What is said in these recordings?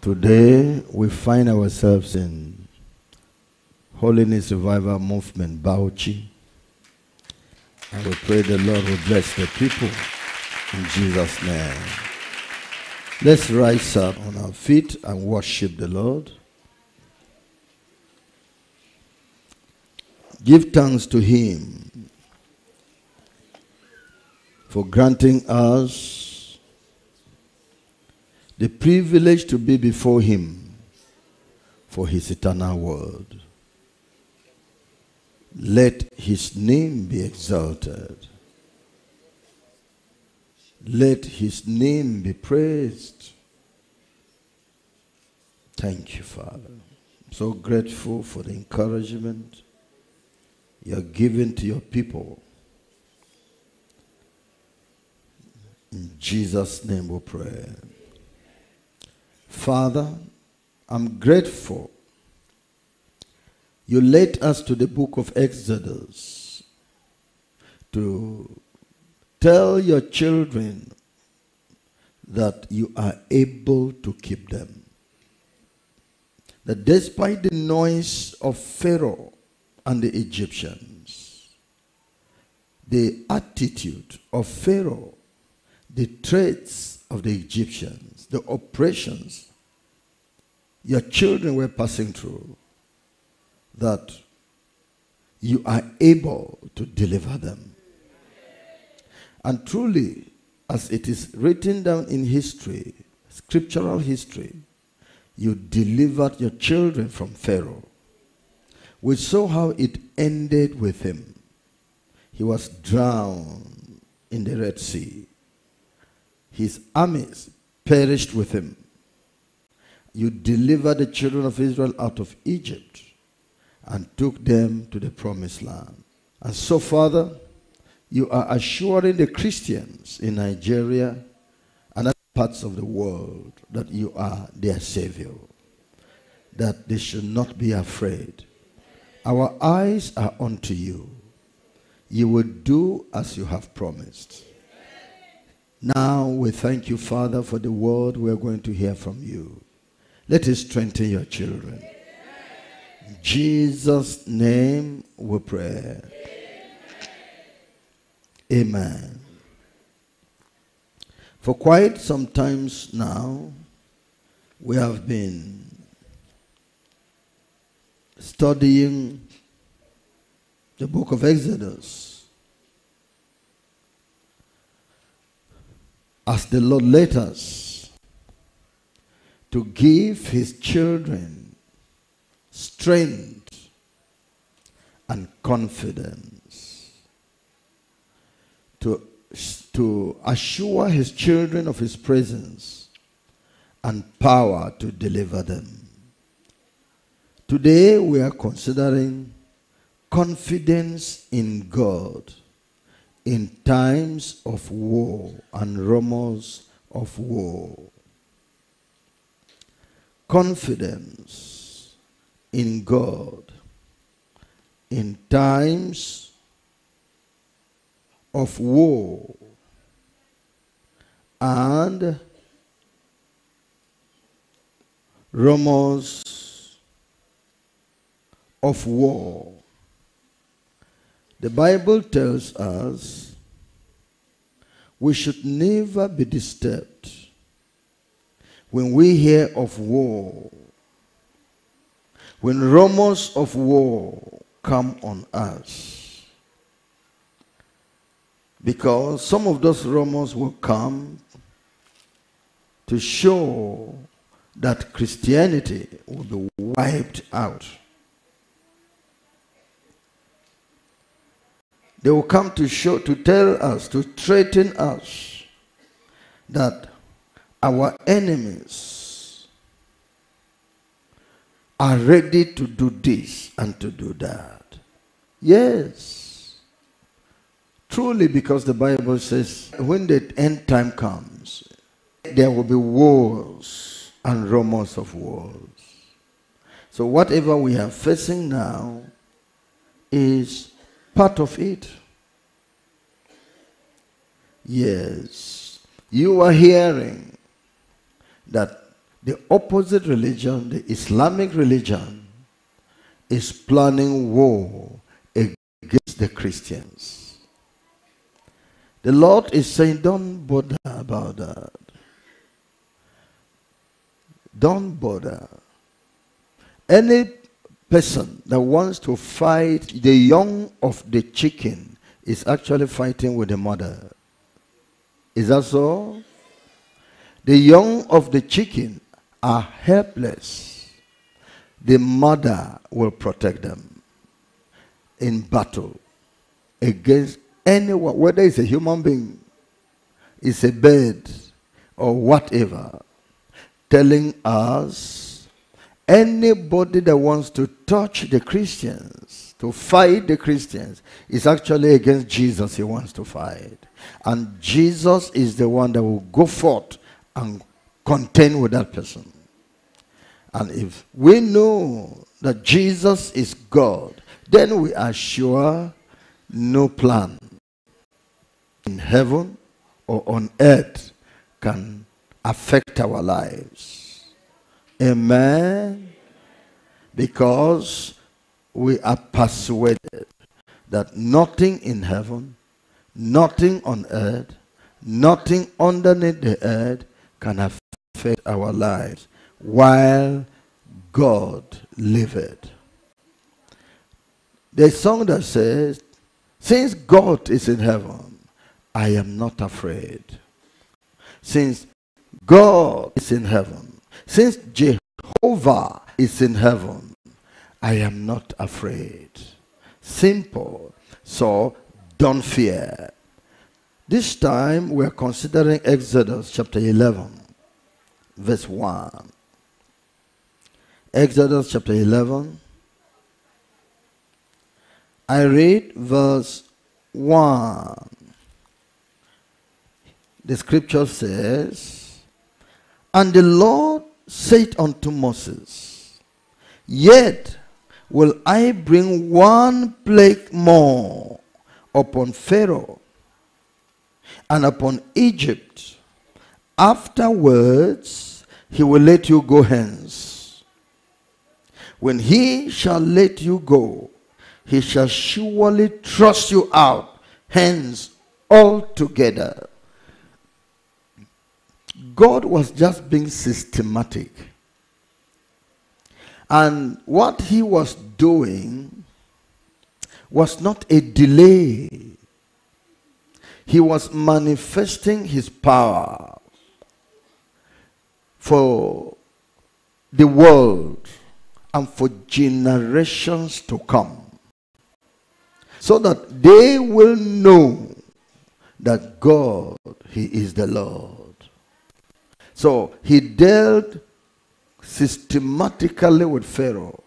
Today we find ourselves in Holiness Revival Movement, Bauchi. And we pray the Lord will bless the people in Jesus' name. Let's rise up on our feet and worship the Lord. Give thanks to Him for granting us the privilege to be before Him for His eternal word. Let His name be exalted. Let His name be praised. Thank you, Father. I'm so grateful for the encouragement you're giving to your people. In Jesus' name we pray. Father, I'm grateful. You led us to the book of Exodus to tell your children that you are able to keep them. That despite the noise of Pharaoh and the Egyptians, the attitude of Pharaoh, the traits of the Egyptians, the oppressions your children were passing through, that you are able to deliver them. And truly, as it is written down in history, scriptural history, you delivered your children from Pharaoh. We saw how it ended with him. He was drowned in the Red Sea. His armies perished with him. You delivered the children of Israel out of Egypt and took them to the promised land. And so, Father, you are assuring the Christians in Nigeria and other parts of the world that you are their Savior, that they should not be afraid. Our eyes are unto you. You will do as you have promised. Now we thank you, Father, for the word we're going to hear from you. Let it strengthen your children. In Jesus' name we pray. Amen. For quite some times now, we have been studying the book of Exodus. As the Lord led us to give his children strength and confidence to, to assure his children of his presence and power to deliver them. Today we are considering confidence in God in times of war and rumors of war. Confidence in God in times of war and rumors of war. The Bible tells us we should never be disturbed when we hear of war, when rumors of war come on us. Because some of those rumors will come to show that Christianity will be wiped out. They will come to show, to tell us, to threaten us that our enemies are ready to do this and to do that. Yes. Truly, because the Bible says when the end time comes, there will be wars and rumors of wars. So, whatever we are facing now is part of it. Yes. You are hearing that the opposite religion, the Islamic religion, is planning war against the Christians. The Lord is saying, don't bother about that. Don't bother. Any person that wants to fight the young of the chicken is actually fighting with the mother. Is that so? The young of the chicken are helpless. The mother will protect them in battle against anyone, whether it's a human being, it's a bird, or whatever, telling us anybody that wants to touch the Christians, to fight the Christians, is actually against Jesus he wants to fight. And Jesus is the one that will go forth and contend with that person. And if we know that Jesus is God, then we are sure no plan in heaven or on earth can affect our lives. Amen. Because we are persuaded that nothing in heaven, nothing on earth, nothing underneath the earth can affect our lives while God liveth. There's a song that says, Since God is in heaven, I am not afraid. Since God is in heaven, since Jehovah is in heaven, I am not afraid. Simple. So don't fear. This time we're considering Exodus chapter 11, verse 1. Exodus chapter 11. I read verse 1. The scripture says, And the Lord said unto Moses, Yet will I bring one plague more upon Pharaoh and upon Egypt. Afterwards, he will let you go hence. When he shall let you go, he shall surely thrust you out hence altogether. God was just being systematic. And what he was doing was not a delay he was manifesting his power for the world and for generations to come so that they will know that God, He is the Lord. So He dealt systematically with Pharaoh.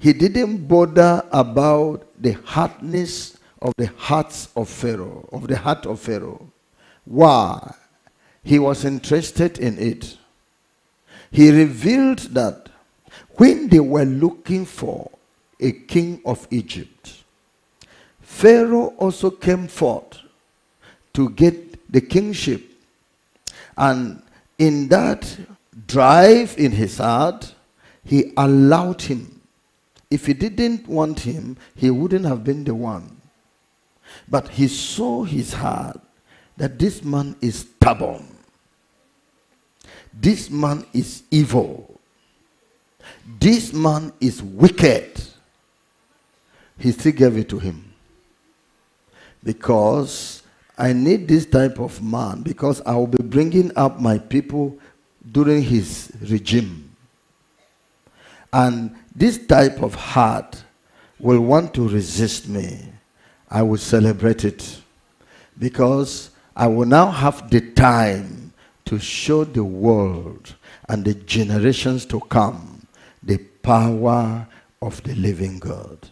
He didn't bother about the hardness of the hearts of Pharaoh, of the heart of Pharaoh. Why? He was interested in it. He revealed that when they were looking for a king of Egypt, Pharaoh also came forth to get the kingship. And in that drive in his heart, he allowed him. If he didn't want him, he wouldn't have been the one. But he saw his heart that this man is stubborn. This man is evil. This man is wicked. He still gave it to him. Because I need this type of man because I will be bringing up my people during his regime. And this type of heart will want to resist me. I will celebrate it because I will now have the time to show the world and the generations to come the power of the living God.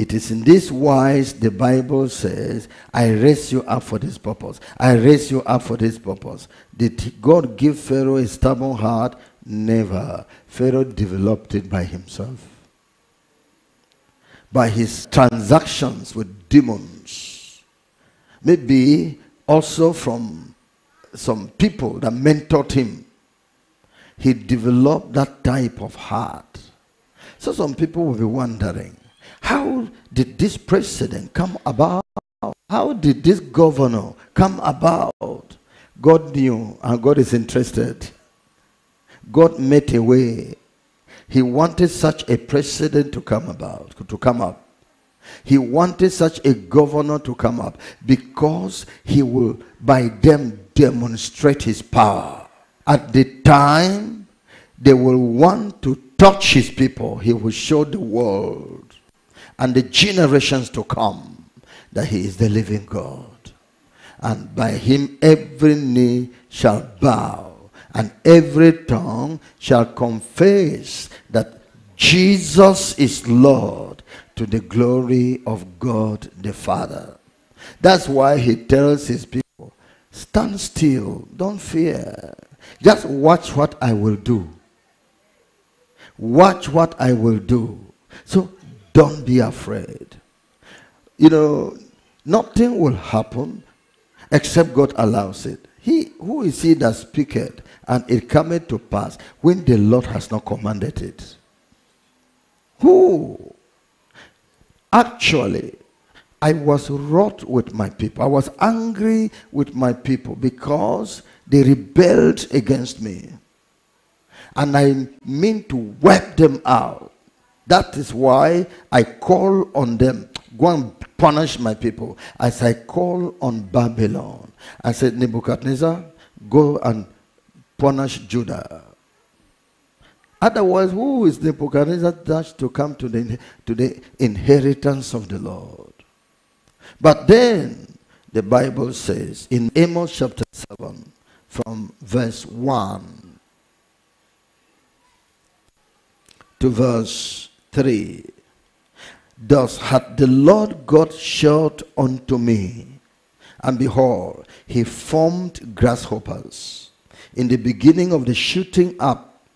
It is in this wise the Bible says, I raise you up for this purpose. I raise you up for this purpose. Did God give Pharaoh a stubborn heart? Never. Pharaoh developed it by himself by his transactions with demons. Maybe also from some people that mentored him he developed that type of heart. So some people will be wondering, how did this president come about? How did this governor come about? God knew and God is interested. God made a way. He wanted such a president to come about, to come up. He wanted such a governor to come up because he will by them demonstrate his power. At the time they will want to touch his people, he will show the world and the generations to come that he is the living God. And by him every knee shall bow and every tongue shall confess that Jesus is Lord to the glory of God the Father. That's why he tells his people, stand still, don't fear. Just watch what I will do. Watch what I will do. So don't be afraid. You know, nothing will happen except God allows it. He who is he that speaketh, and it cometh to pass when the Lord has not commanded it. Who? Actually, I was wroth with my people. I was angry with my people because they rebelled against me. And I mean to wipe them out. That is why I call on them. Go and punish my people. As I call on Babylon. I said, Nebuchadnezzar, go and punish Judah. Otherwise, who is Nebuchadnezzar that to come to the, to the inheritance of the Lord? But then, the Bible says in Amos chapter 7, from verse 1 to verse 3, Thus hath the Lord God showed unto me, and behold, he formed grasshoppers in the beginning of the shooting up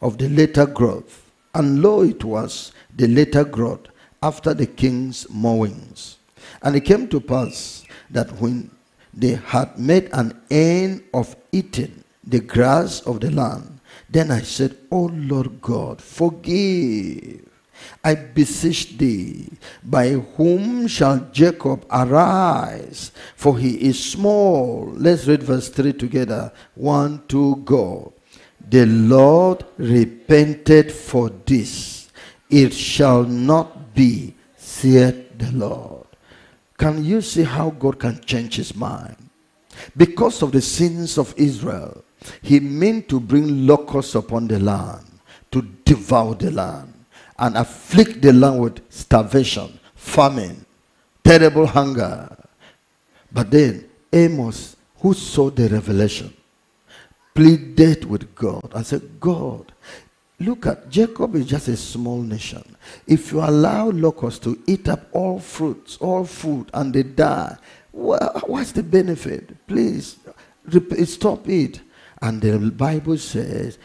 of the later growth. And lo, it was the later growth after the king's mowings. And it came to pass that when they had made an end of eating the grass of the land, then I said, O Lord God, forgive. I beseech thee, by whom shall Jacob arise? For he is small. Let's read verse 3 together. One, two, go. The Lord repented for this. It shall not be, saith the Lord. Can you see how God can change his mind? Because of the sins of Israel, he meant to bring locusts upon the land, to devour the land, and afflict the land with starvation, famine, terrible hunger. But then Amos, who saw the revelation, pleaded with God and said, God, look at Jacob is just a small nation. If you allow locusts to eat up all fruits, all food, and they die, well, what's the benefit? Please stop it. And the Bible says,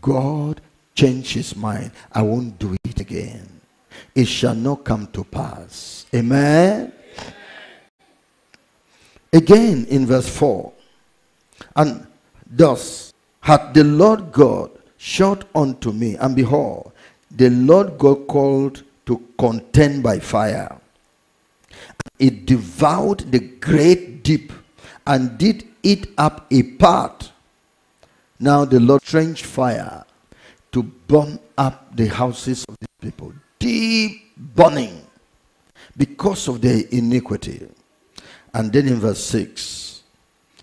God changed his mind. I won't do it again. It shall not come to pass. Amen. Amen. Again in verse 4. And Thus hath the Lord God shot unto me, and behold, the Lord God called to contend by fire. It devoured the great deep and did eat up a part. Now the Lord strange fire to burn up the houses of the people. Deep burning because of their iniquity. And then in verse 6,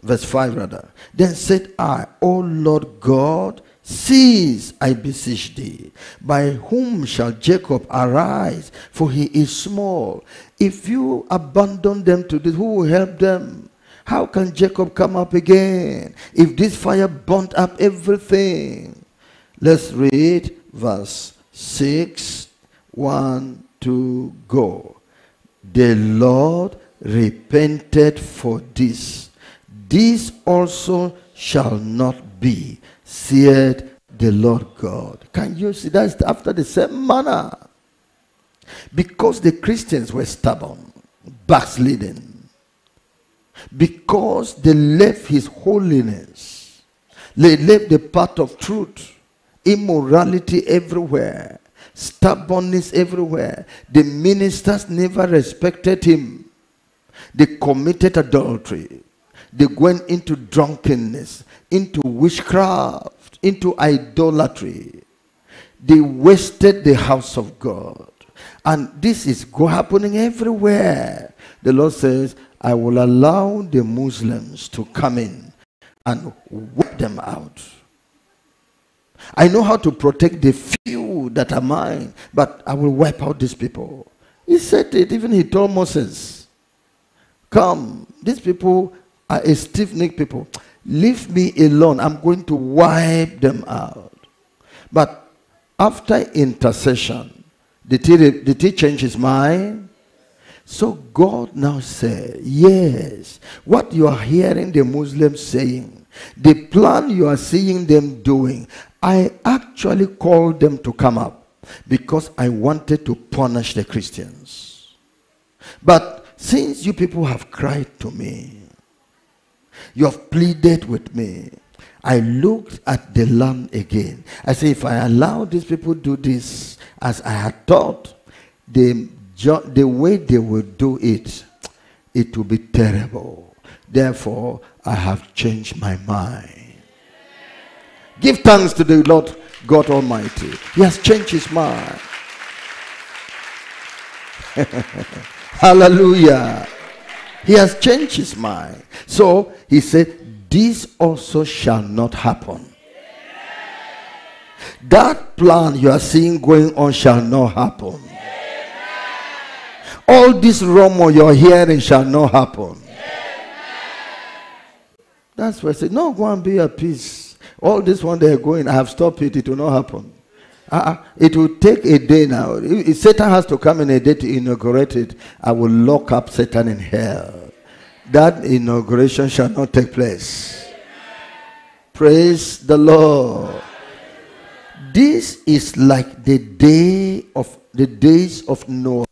verse 5 rather. Then said I, O Lord God, cease, I beseech thee. By whom shall Jacob arise? For he is small. If you abandon them to this, who will help them? How can Jacob come up again? If this fire burnt up everything. Let's read verse 6, 1, 2, go. The Lord repented for this this also shall not be, said the Lord God. Can you see that's after the same manner? Because the Christians were stubborn, backsliding, because they left his holiness, they left the path of truth, immorality everywhere, stubbornness everywhere. The ministers never respected him. They committed adultery. They went into drunkenness, into witchcraft, into idolatry. They wasted the house of God. And this is happening everywhere. The Lord says, I will allow the Muslims to come in and wipe them out. I know how to protect the few that are mine, but I will wipe out these people. He said it, even he told Moses, Come, these people are a stiff necked people. Leave me alone. I'm going to wipe them out. But after intercession, did he, did he change his mind? So God now said, Yes, what you are hearing the Muslims saying, the plan you are seeing them doing, I actually called them to come up because I wanted to punish the Christians. But since you people have cried to me, you have pleaded with me, I looked at the land again. I said, if I allow these people to do this as I had thought, the, the way they will do it, it will be terrible. Therefore, I have changed my mind. Give thanks to the Lord God Almighty. He has changed his mind. Hallelujah. He has changed his mind. So he said, this also shall not happen. That plan you are seeing going on shall not happen. All this rumor you're hearing shall not happen. That's why I said, no, go and be at peace. All this one they're going, I have stopped it, it will not happen. Uh, it will take a day now. If Satan has to come in a day to inaugurate it, I will lock up Satan in hell that inauguration shall not take place. Praise the Lord. This is like the day of the days of Noah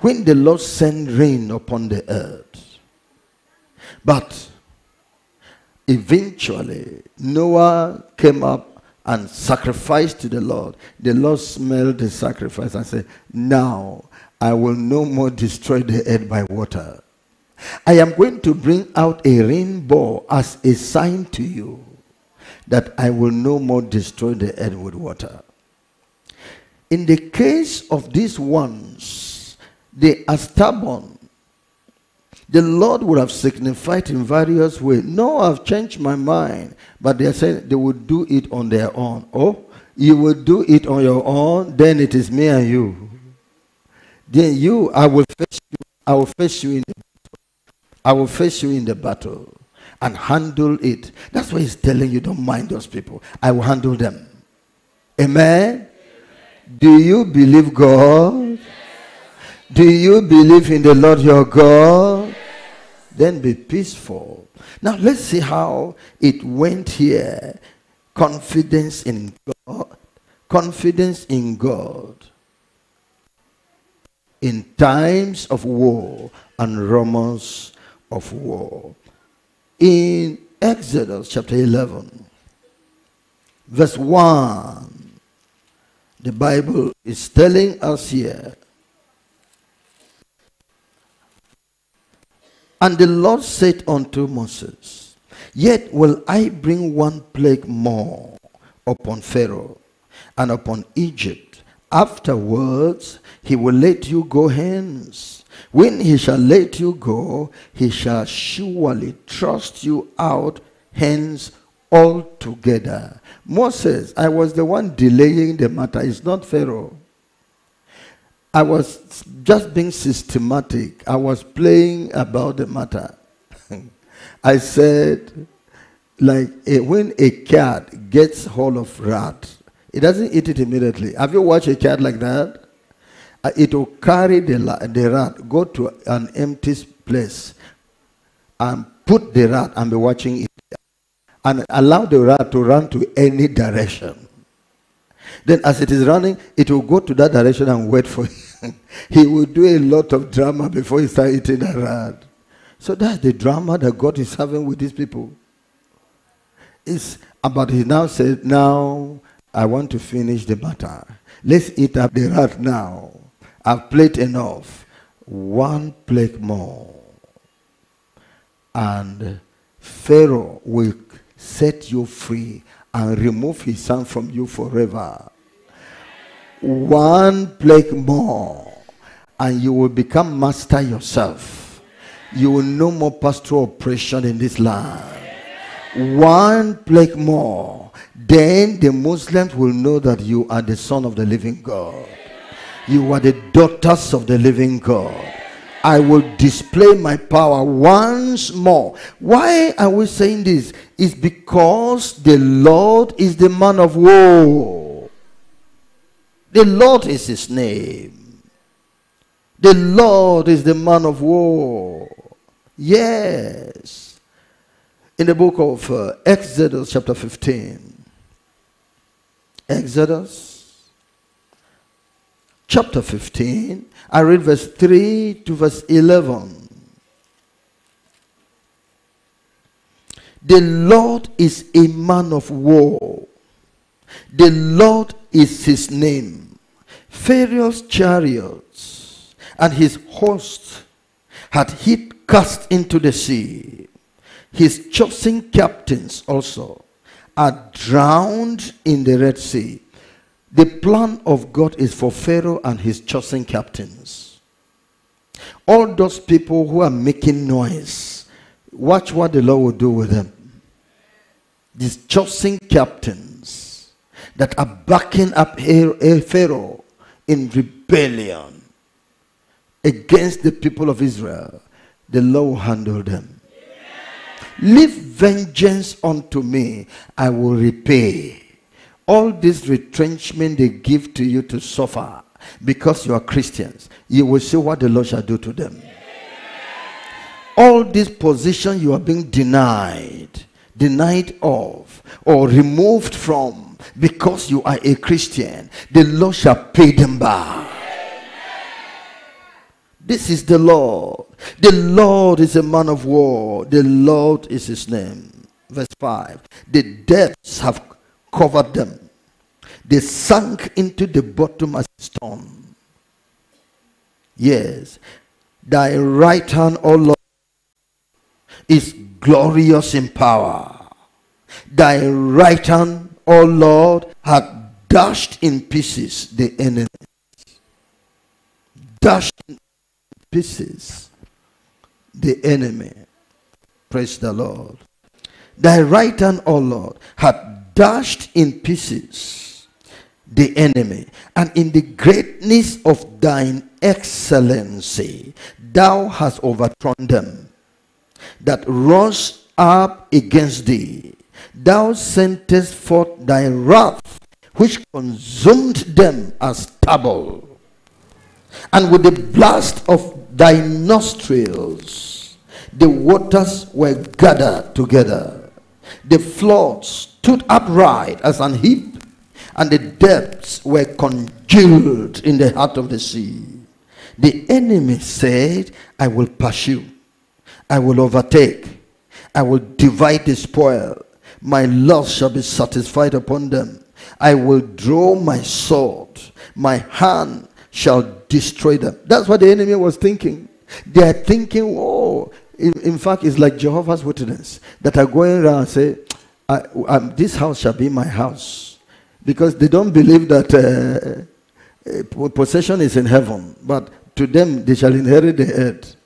when the Lord sent rain upon the earth. But eventually Noah came up and sacrificed to the Lord. The Lord smelled the sacrifice and said, Now I will no more destroy the earth by water. I am going to bring out a rainbow as a sign to you that I will no more destroy the earth with water. In the case of these ones, they are stubborn. The Lord would have signified in various ways. No, I've changed my mind. But they are saying they would do it on their own. Oh, you will do it on your own, then it is me and you. Then you, I will face you, I will face you in the I will face you in the battle and handle it. That's why he's telling you don't mind those people. I will handle them. Amen. Do you believe God? Do you believe in the Lord your God? Then be peaceful. Now let's see how it went here. Confidence in God. Confidence in God. In times of war and rumors of war. In Exodus chapter 11, verse 1, the Bible is telling us here. And the Lord said unto Moses, Yet will I bring one plague more upon Pharaoh and upon Egypt. Afterwards, he will let you go hence when he shall let you go, he shall surely trust you out hence altogether. Moses, I was the one delaying the matter. It's not Pharaoh. I was just being systematic. I was playing about the matter. I said, like a, when a cat gets hold of rat, it doesn't eat it immediately. Have you watched a cat like that? Uh, it will carry the, the rat, go to an empty place, and put the rat and be watching it, and allow the rat to run to any direction. Then, as it is running, it will go to that direction and wait for him. He will do a lot of drama before he starts eating the rat. So that's the drama that God is having with these people. It's about he now said, Now I want to finish the matter. Let's eat up the rat now. I've played enough. One plague more. And Pharaoh will set you free and remove his son from you forever. One plague more, and you will become master yourself. You will no more pastoral oppression in this land. One plague more, then the Muslims will know that you are the son of the living God. You are the daughters of the living God. I will display my power once more. Why are we saying this? It's because the Lord is the man of war. The Lord is his name. The Lord is the man of war. Yes. In the book of uh, Exodus, chapter 15. Exodus, chapter 15. I read verse 3 to verse 11. The Lord is a man of war. The Lord is his name. Pharaoh's chariots and his host had he cast into the sea. His chosen captains also are drowned in the Red Sea. The plan of God is for Pharaoh and his chosen captains. All those people who are making noise, watch what the Lord will do with them. These chosen captains that are backing up Pharaoh in rebellion against the people of Israel, the Lord will handle them. Leave vengeance unto me, I will repay all this retrenchment they give to you to suffer because you are Christians, you will see what the Lord shall do to them. All this position you are being denied, denied of, or removed from because you are a Christian, the Lord shall pay them back. This is the Lord. The Lord is a man of war. The Lord is his name. Verse 5. The depths have covered them. They sank into the bottom as a stone. Yes. Thy right hand, O Lord, is glorious in power. Thy right hand, O Lord, hath dashed in pieces the enemy. Dashed in pieces the enemy. Praise the Lord. Thy right hand, O Lord, hath dashed in pieces the enemy, and in the greatness of thine excellency, thou hast overthrown them that rose up against thee. Thou sentest forth thy wrath, which consumed them as stubble. And with the blast of thy nostrils, the waters were gathered together. The floods stood upright as an heap, and the depths were congealed in the heart of the sea. The enemy said, I will pursue, I will overtake, I will divide the spoil. My love shall be satisfied upon them. I will draw my sword, my hand shall destroy them. That's what the enemy was thinking. They are thinking, oh, in, in fact, it's like Jehovah's Witnesses that are going around and say, I, um, this house shall be my house. Because they don't believe that uh, uh, possession is in heaven. But to them, they shall inherit the earth.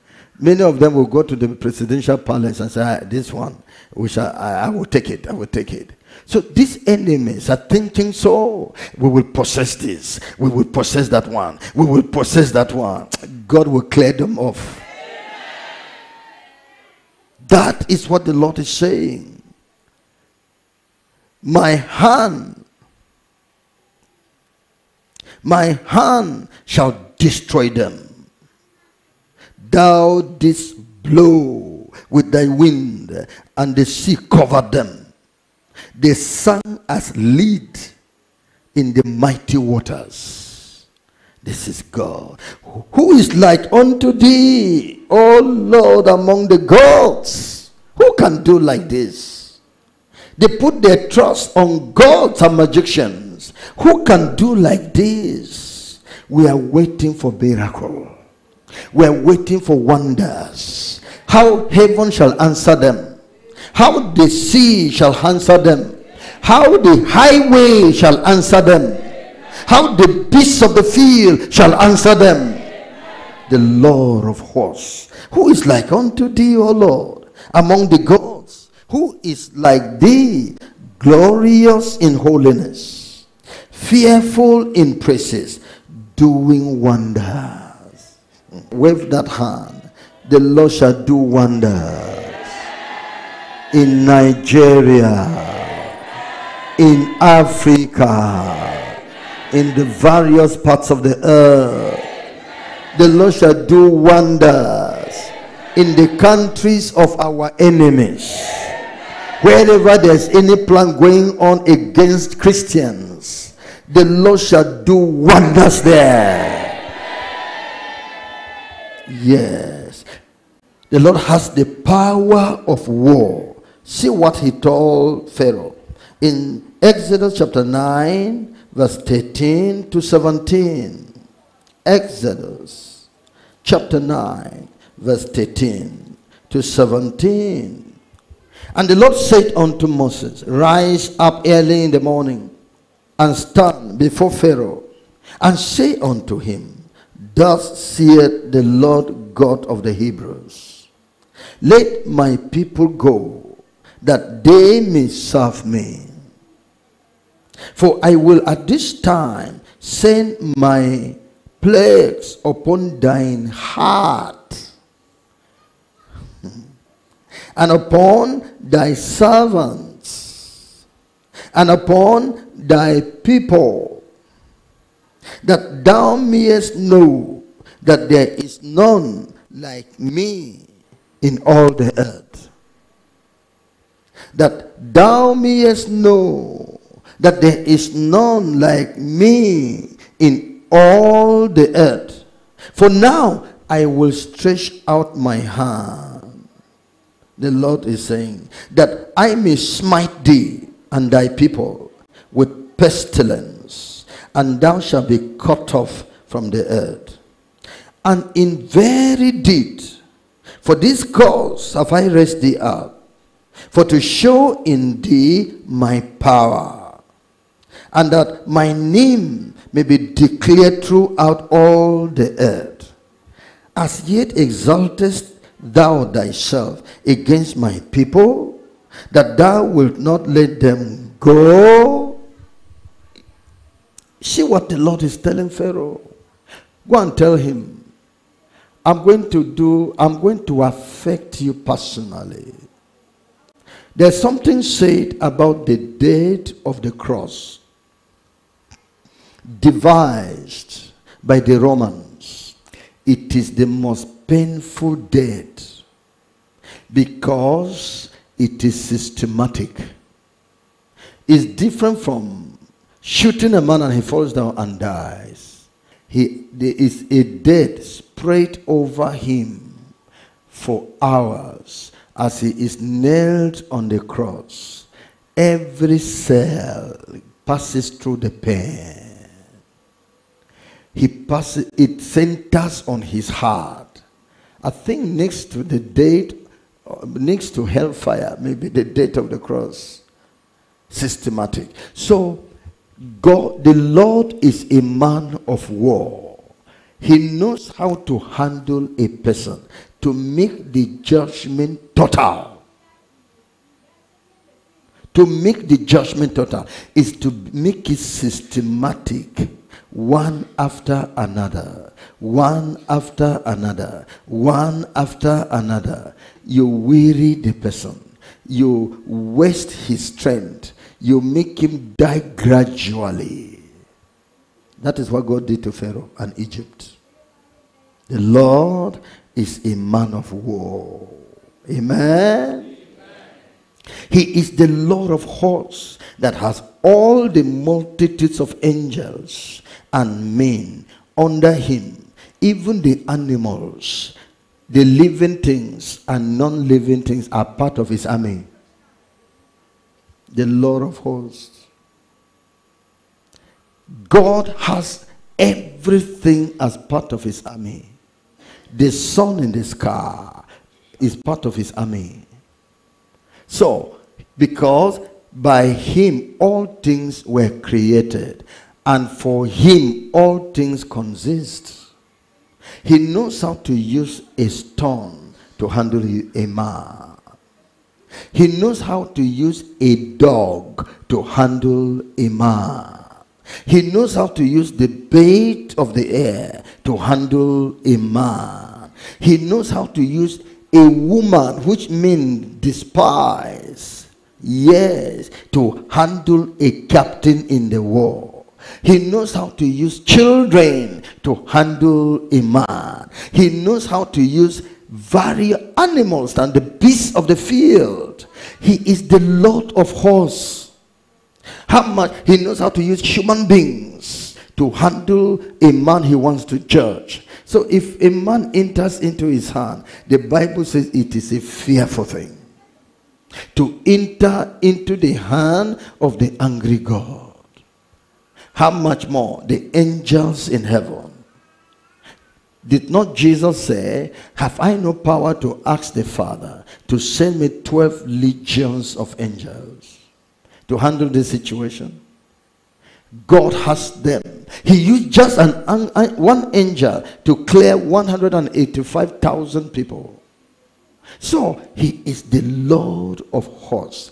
Many of them will go to the presidential palace and say, ah, this one, we shall, I, I will take it, I will take it. So these enemies are thinking so. We will possess this. We will possess that one. We will possess that one. God will clear them off. That is what the Lord is saying. My hand, my hand shall destroy them. Thou didst blow with thy wind, and the sea covered them they sang as lead in the mighty waters. This is God. Who is like unto thee, O Lord, among the gods? Who can do like this? They put their trust on gods and magicians. Who can do like this? We are waiting for miracle. We are waiting for wonders. How heaven shall answer them. How the sea shall answer them. How the highway shall answer them. How the beasts of the field shall answer them. The Lord of hosts. Who is like unto thee, O Lord, among the gods? Who is like thee, glorious in holiness, fearful in praises, doing wonders? Wave that hand. The Lord shall do wonders in Nigeria, in Africa, in the various parts of the earth. The Lord shall do wonders in the countries of our enemies. Wherever there's any plan going on against Christians, the Lord shall do wonders there. Yes. The Lord has the power of war. See what he told Pharaoh in Exodus chapter 9, verse 13 to 17. Exodus chapter 9, verse 13 to 17. And the Lord said unto Moses, Rise up early in the morning and stand before Pharaoh and say unto him, Thus saith the Lord God of the Hebrews, Let my people go, that they may serve me. For I will at this time send my plagues upon thine heart and upon thy servants and upon thy people that thou mayest know that there is none like me in all the earth that thou mayest know that there is none like me in all the earth. For now I will stretch out my hand. The Lord is saying, that I may smite thee and thy people with pestilence, and thou shalt be cut off from the earth. And in very deed, for this cause have I raised thee up, for to show in thee my power, and that my name may be declared throughout all the earth. As yet exaltest thou thyself against my people, that thou wilt not let them go. See what the Lord is telling Pharaoh. Go and tell him, I'm going to do, I'm going to affect you personally. There's something said about the death of the cross devised by the Romans. It is the most painful death because it is systematic. It's different from shooting a man and he falls down and dies. He, there is a death spread over him for hours as he is nailed on the cross. Every cell passes through the pain he passes it centers on his heart i think next to the date uh, next to hellfire maybe the date of the cross systematic so god the lord is a man of war. He knows how to handle a person to make the judgment total. To make the judgment total is to make it systematic one after another, one after another, one after another. You weary the person, you waste his strength, you make him die gradually. That is what God did to Pharaoh and Egypt. The Lord is a man of war. Amen. He is the Lord of hosts that has all the multitudes of angels and men under him, even the animals, the living things and non living things are part of his army. The Lord of hosts. God has everything as part of his army. The sun in the sky is part of his army. So, because by him all things were created, and for him all things consist. He knows how to use a stone to handle a man. He knows how to use a dog to handle a man. He knows how to use the bait of the air to handle a man. He knows how to use a woman, which men despise, yes, to handle a captain in the war. He knows how to use children to handle a man. He knows how to use various animals and the beasts of the field. He is the Lord of hosts. How much he knows how to use human beings to handle a man he wants to judge. So if a man enters into his hand, the Bible says it is a fearful thing to enter into the hand of the angry God. How much more the angels in heaven? Did not Jesus say, Have I no power to ask the Father to send me 12 legions of angels to handle this situation? God has them. He used just an, one angel to clear 185,000 people. So he is the Lord of hosts.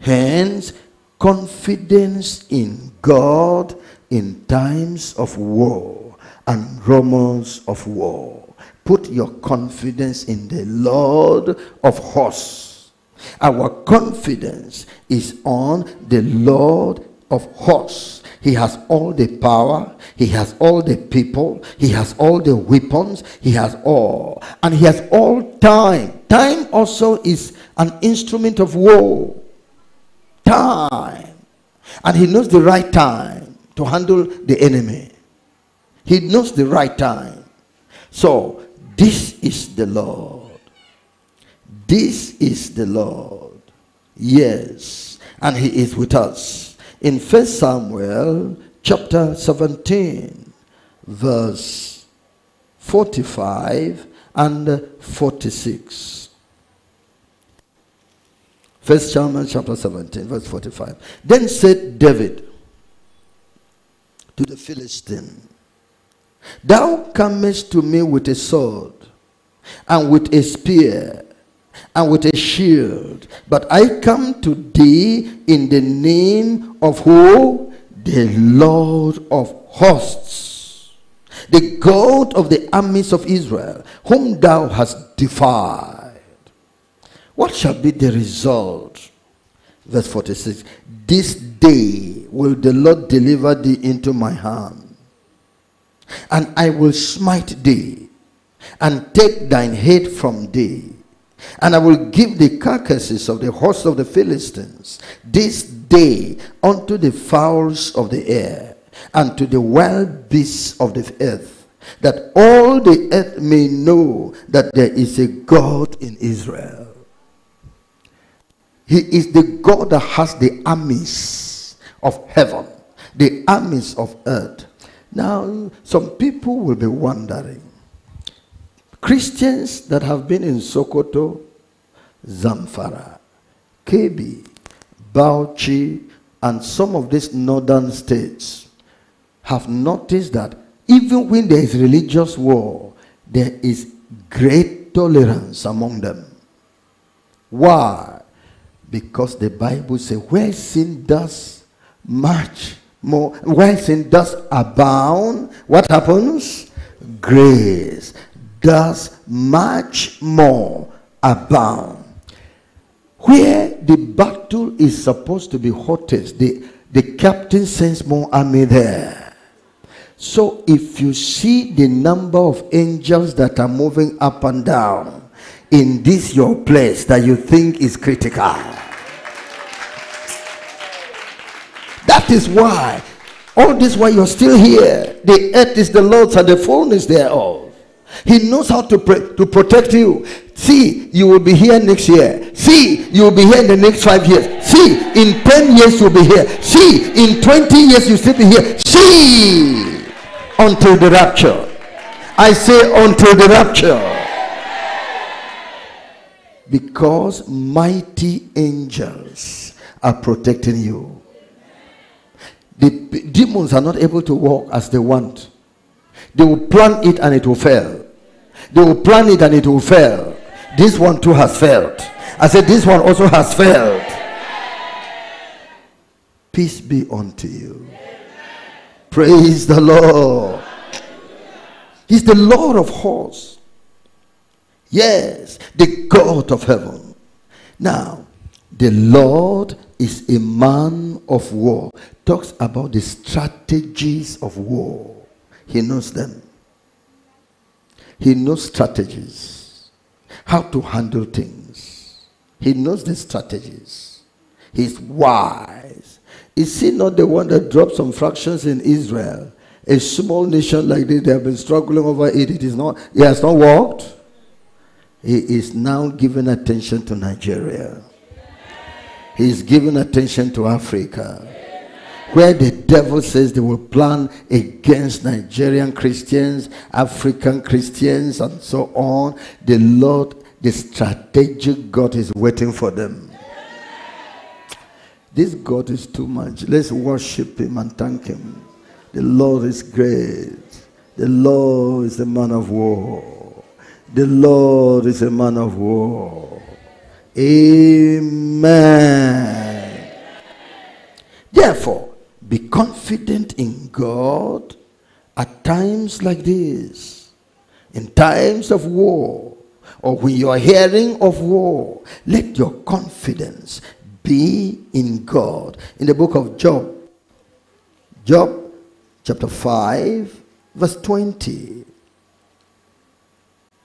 Hence, confidence in God in times of war and rumors of war. Put your confidence in the Lord of hosts. Our confidence is on the Lord of hosts. He has all the power, he has all the people, he has all the weapons, he has all. And he has all time. Time also is an instrument of war. Time. And he knows the right time to handle the enemy. He knows the right time. So, this is the Lord. This is the Lord. Yes. And he is with us. In First Samuel chapter 17, verse 45 and 46. First Samuel chapter 17, verse 45. Then said David to the Philistine, Thou comest to me with a sword, and with a spear, and with a shield, but I come to thee in the name of who? The Lord of hosts, the God of the armies of Israel, whom thou hast defied. What shall be the result? Verse 46 This day will the Lord deliver thee into my hand, and I will smite thee, and take thine head from thee. And I will give the carcasses of the hosts of the Philistines this day unto the fowls of the air, and to the wild beasts of the earth, that all the earth may know that there is a God in Israel. He is the God that has the armies of heaven, the armies of earth. Now, some people will be wondering Christians that have been in Sokoto, Zamfara, Kebbi, Bauchi, and some of these northern states have noticed that even when there is religious war, there is great tolerance among them. Why? Because the Bible says, where sin does much more, where sin does abound, what happens? Grace does much more abound. Where the battle is supposed to be hottest, the, the captain sends more army there. So if you see the number of angels that are moving up and down in this your place that you think is critical, That is why, all this while you're still here, the earth is the Lord's and the fullness thereof. He knows how to, pre- to protect you. See, you will be here next year. See, you will be here in the next five years. See, in 10 years you'll be here. See, in 20 years you'll still be here. See, until the rapture. I say until the rapture. Because mighty angels are protecting you. The demons are not able to walk as they want. They will plan it and it will fail. They will plan it and it will fail. This one too has failed. I said, This one also has failed. Peace be unto you. Praise the Lord. He's the Lord of hosts. Yes, the God of heaven. Now, the Lord is a man of war. Talks about the strategies of war. He knows them. He knows strategies, how to handle things. He knows the strategies. He's wise. Is he not the one that dropped some fractions in Israel? A small nation like this, they have been struggling over it. It is not, it has not worked. He is now giving attention to Nigeria. He is giving attention to Africa. Where the devil says they will plan against Nigerian Christians, African Christians, and so on, the Lord, the strategic God is waiting for them. This God is too much. Let's worship Him and thank Him. The Lord is great. The Lord is a man of war. The Lord is a man of war. Amen. Therefore, be confident in God at times like this, in times of war, or when you are hearing of war. Let your confidence be in God. In the book of Job, Job chapter 5, verse 20,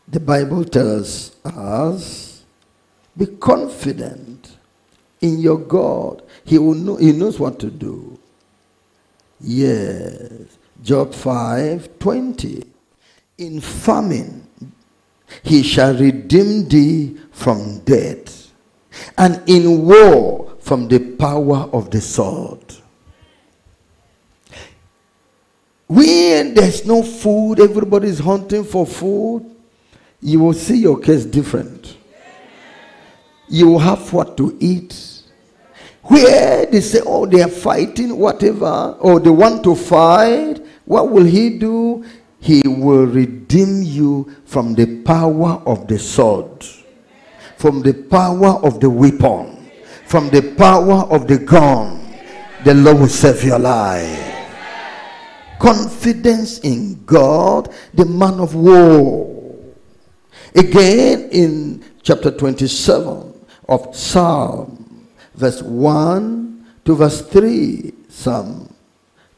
the Bible tells us be confident in your God. He, will know, he knows what to do. Yes. Job 5 20. In famine, he shall redeem thee from death and in war from the power of the sword. When there's no food, everybody's hunting for food, you will see your case different. You have what to eat. Where they say, oh, they are fighting, whatever, or they want to fight, what will he do? He will redeem you from the power of the sword from the power of the weapon, from the power of the gun, the Lord will save your life. Confidence in God, the man of war. Again, in chapter 27 of Psalm, verse 1 to verse 3, Psalm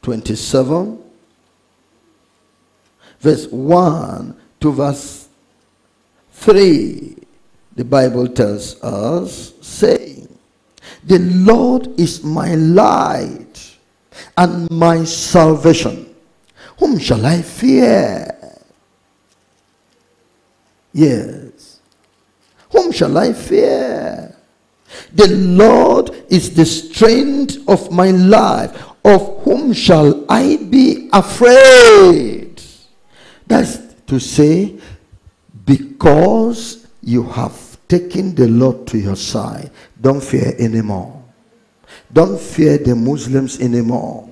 27, verse 1 to verse 3 the Bible tells us, saying, The Lord is my light and my salvation. Whom shall I fear? Yes. Whom shall I fear? The Lord is the strength of my life. Of whom shall I be afraid? That's to say, because you have taken the Lord to your side, don't fear anymore. Don't fear the Muslims anymore.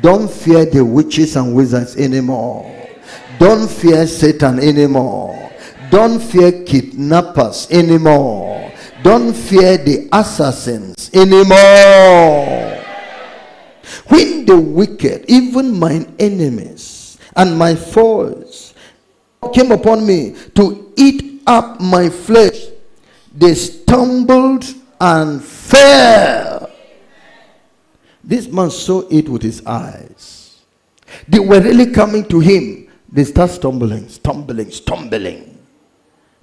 Don't fear the witches and wizards anymore. Don't fear Satan anymore. Don't fear kidnappers anymore. Don't fear the assassins anymore. When the wicked, even mine enemies and my foes, came upon me to eat up my flesh, they stumbled and fell. This man saw it with his eyes. They were really coming to him. They start stumbling, stumbling, stumbling.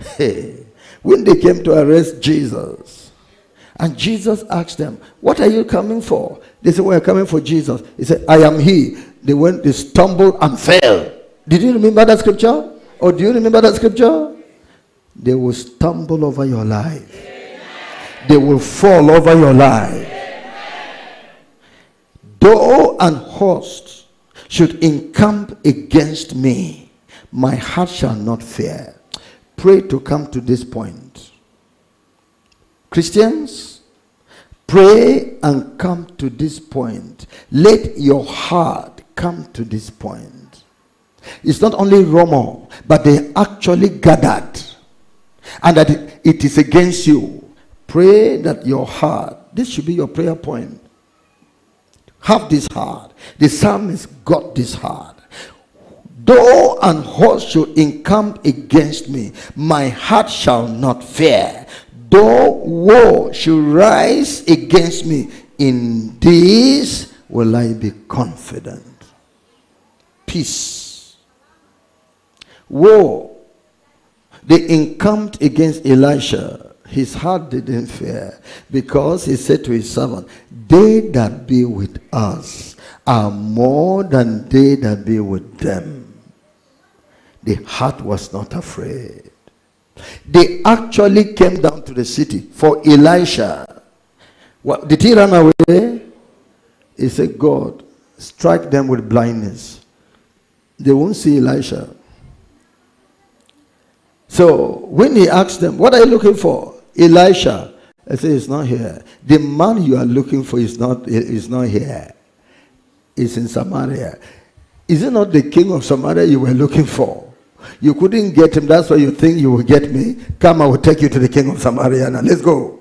Hey, when they came to arrest Jesus, and Jesus asked them, What are you coming for? They said, We're coming for Jesus. He said, I am he. They went, they stumbled and fell. Did you remember that scripture? Or do you remember that scripture? They will stumble over your life. They will fall over your life. Door and host should encamp against me, my heart shall not fear. Pray to come to this point. Christians, pray and come to this point. Let your heart come to this point. It's not only rumor, but they actually gathered and that it is against you. Pray that your heart, this should be your prayer point. Have this heart. The psalmist got this heart. Though an host should encamp against me, my heart shall not fear. Though war should rise against me, in this will I be confident. Peace. War. They encamped against Elisha. His heart didn't fear because he said to his servant, They that be with us are more than they that be with them. The heart was not afraid. They actually came down to the city for Elisha. What, did he run away? He said, God, strike them with blindness. They won't see Elisha. So when he asked them, What are you looking for? Elisha. I said, It's not here. The man you are looking for is not, is not here. It's in Samaria. Is it not the king of Samaria you were looking for? You couldn't get him. That's why you think you will get me. Come, I will take you to the king of Samaria. Now let's go.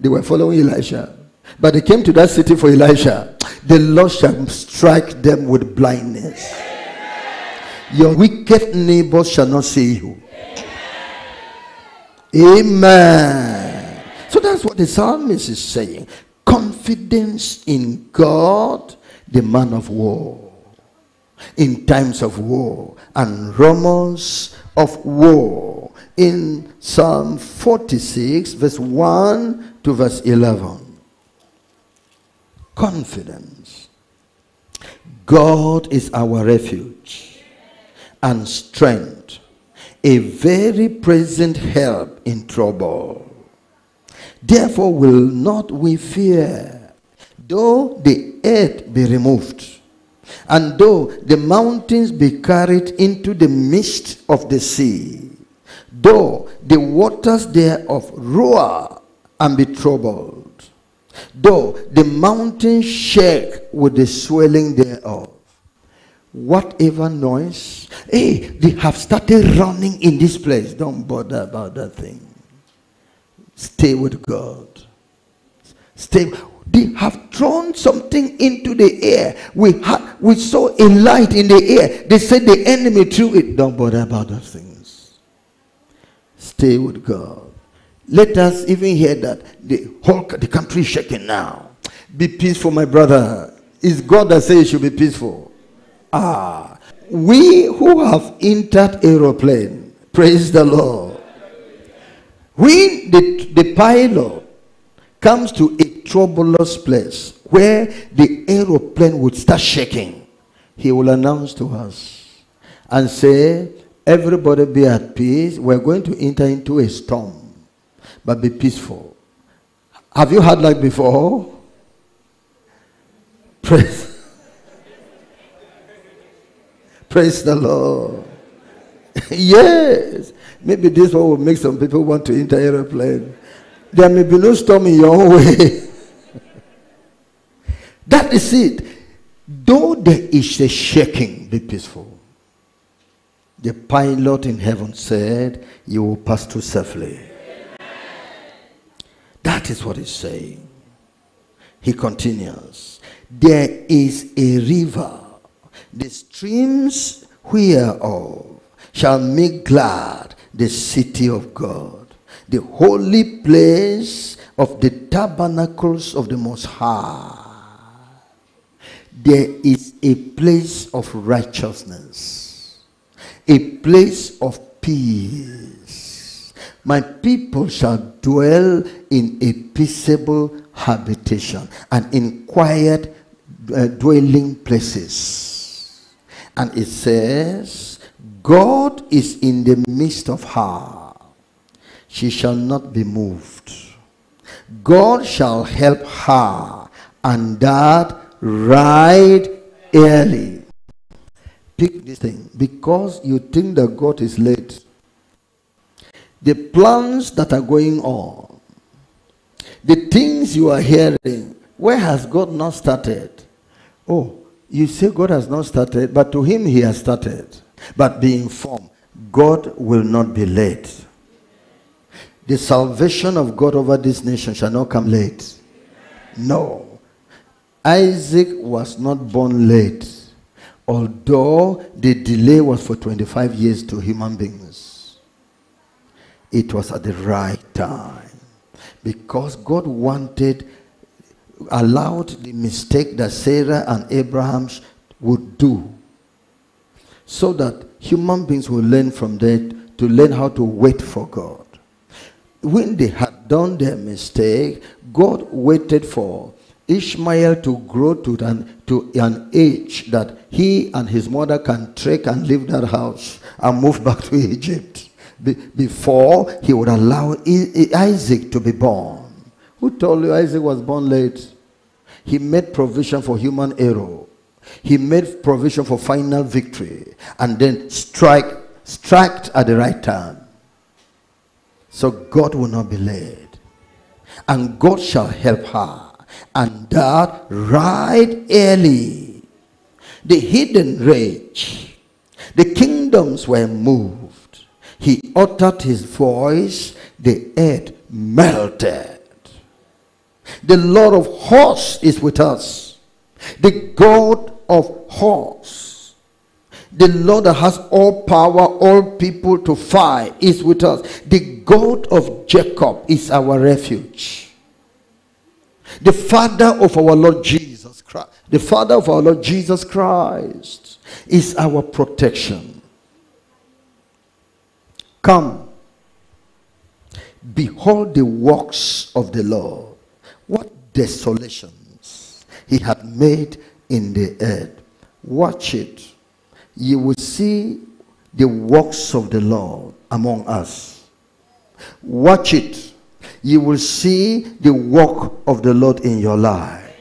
They were following Elisha. But they came to that city for Elisha. The Lord shall strike them with blindness. Your wicked neighbors shall not see you. Amen. So that's what the psalmist is saying. Confidence in God, the man of war. In times of war and rumors of war. In Psalm 46, verse 1 to verse 11. Confidence. God is our refuge and strength a very present help in trouble. Therefore will not we fear, though the earth be removed, and though the mountains be carried into the midst of the sea, though the waters thereof roar and be troubled, though the mountains shake with the swelling thereof whatever noise. Hey, they have started running in this place. Don't bother about that thing. Stay with God. Stay. They have thrown something into the air. We had we saw a light in the air. They said the enemy threw it. Don't bother about those things. Stay with God. Let us even hear that the whole the country is shaking now. Be peaceful, my brother. It's God that says you should be peaceful. Ah, we who have entered aeroplane, praise the Lord. We the, the pilot comes to a troublous place where the aeroplane would start shaking, he will announce to us and say, Everybody be at peace. We're going to enter into a storm, but be peaceful. Have you heard like before? Praise. Praise the Lord. yes. Maybe this one will make some people want to enter aeroplane. There may be no storm in your own way. that is it. Though there is a shaking, be peaceful. The pilot in heaven said, You will pass through safely. That is what he's saying. He continues. There is a river the streams whereof shall make glad the city of God, the holy place of the tabernacles of the Most High. There is a place of righteousness, a place of peace. My people shall dwell in a peaceable habitation and in quiet uh, dwelling places and it says, God is in the midst of her. She shall not be moved. God shall help her, and that right early. Pick this thing because you think that God is late. The plans that are going on, the things you are hearing, where has God not started? Oh, you say God has not started, but to him he has started. But be informed, God will not be late. The salvation of God over this nation shall not come late. No. Isaac was not born late, although the delay was for 25 years to human beings. It was at the right time because God wanted, allowed the mistake that Sarah and Abraham would do so that human beings will learn from that to learn how to wait for God. When they had done their mistake, God waited for Ishmael to grow to an, to an age that he and his mother can trek and leave that house and move back to Egypt Be, before he would allow Isaac to be born. Who told you Isaac was born late? He made provision for human error. He made provision for final victory and then strike struck at the right time. So God will not be led. And God shall help her. And that right early. The hidden rage. The kingdoms were moved. He uttered his voice. The earth melted. The Lord of hosts is with us. The God of hosts. The Lord that has all power, all people to fight is with us. The God of Jacob is our refuge. The Father of our Lord Jesus Christ, the Father of our Lord Jesus Christ is our protection. Come, behold the works of the Lord. What desolations he hath made in the earth. Watch it. You will see the works of the Lord among us. Watch it. You will see the work of the Lord in your life.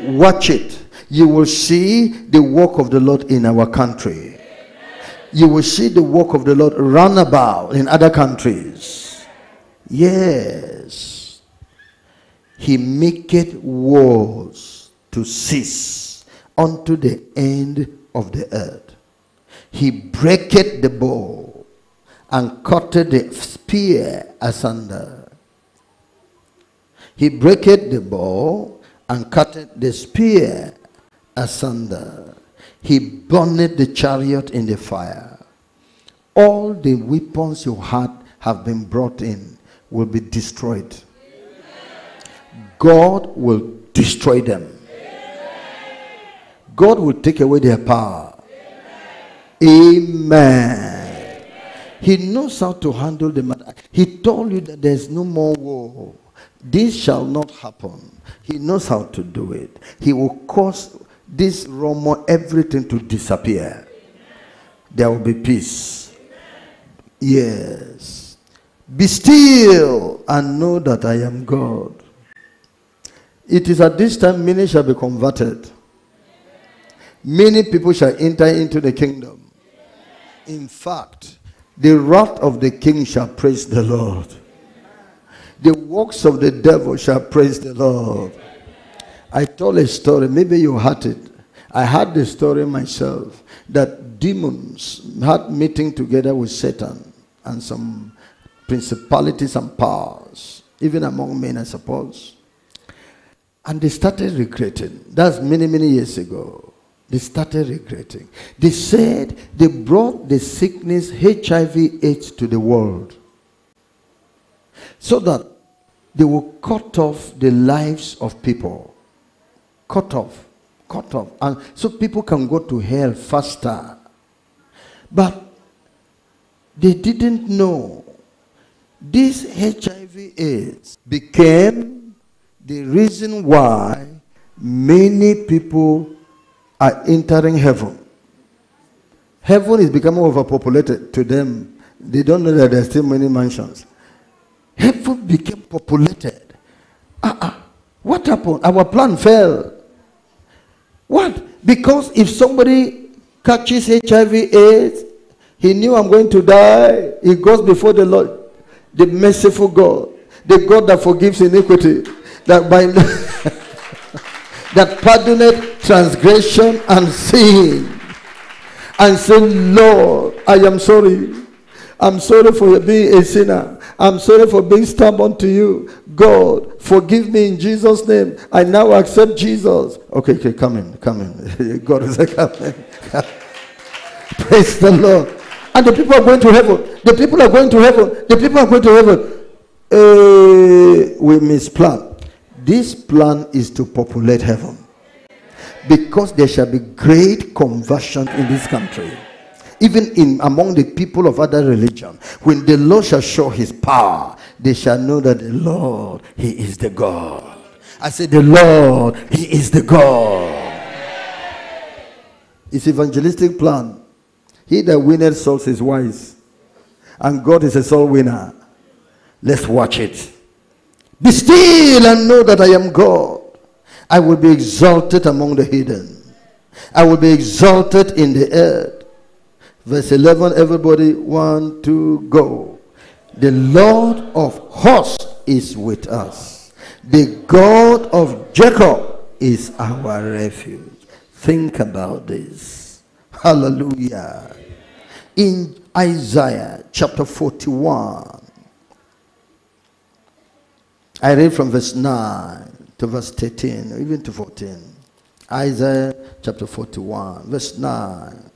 Watch it. You will see the work of the Lord in our country. You will see the work of the Lord run about in other countries. Yes. He maketh wars to cease unto the end of the earth. He breaketh the bow and cutteth the spear asunder. He breaketh the bow and cutteth the spear asunder. He burneth the chariot in the fire. All the weapons you had have been brought in will be destroyed. God will destroy them. God will take away their power. Amen. He knows how to handle the matter. He told you that there's no more war. This shall not happen. He knows how to do it. He will cause this rumor, everything to disappear. There will be peace. Yes. Be still and know that I am God. It is at this time many shall be converted many people shall enter into the kingdom. In fact, the wrath of the king shall praise the Lord. The works of the devil shall praise the Lord. I told a story, maybe you heard it. I had the story myself that demons had meeting together with Satan and some principalities and powers, even among men, I suppose. And they started regretting. That's many, many years ago. They started regretting. They said they brought the sickness HIV AIDS to the world so that they will cut off the lives of people. Cut off. Cut off. And so people can go to hell faster. But they didn't know this HIV AIDS became the reason why many people are entering heaven. Heaven is becoming overpopulated to them. They don't know that there are still many mansions. Heaven became populated. Uh-uh. What happened? Our plan fell. What? Because if somebody catches HIV AIDS, he knew I'm going to die. He goes before the Lord, the merciful God, the God that forgives iniquity, that by that pardoned transgression and sin, and say, Lord, I am sorry. I'm sorry for being a sinner. I'm sorry for being stubborn to you. God, forgive me in Jesus' name. I now accept Jesus. Okay, okay, come in, come in. God is in. Praise the Lord. And the people are going to heaven. The people are going to heaven. The people are going to heaven. Uh, we misplan. This plan is to populate heaven. Because there shall be great conversion in this country even in among the people of other religion. When the lord shall show his power they shall know that the lord he is the god. I say the lord he is the god. It's evangelistic plan. He that winneth souls is wise and god is a soul winner. Let's watch it. Be still and know that i am god i will be exalted among the heathen i will be exalted in the earth Verse 11, everybody, one, two, go. The Lord of hosts is with us. The God of Jacob is our refuge. Think about this. Hallelujah. In Isaiah chapter 41, I read from verse 9 to verse 13, even to 14. Isaiah chapter 41, verse 9.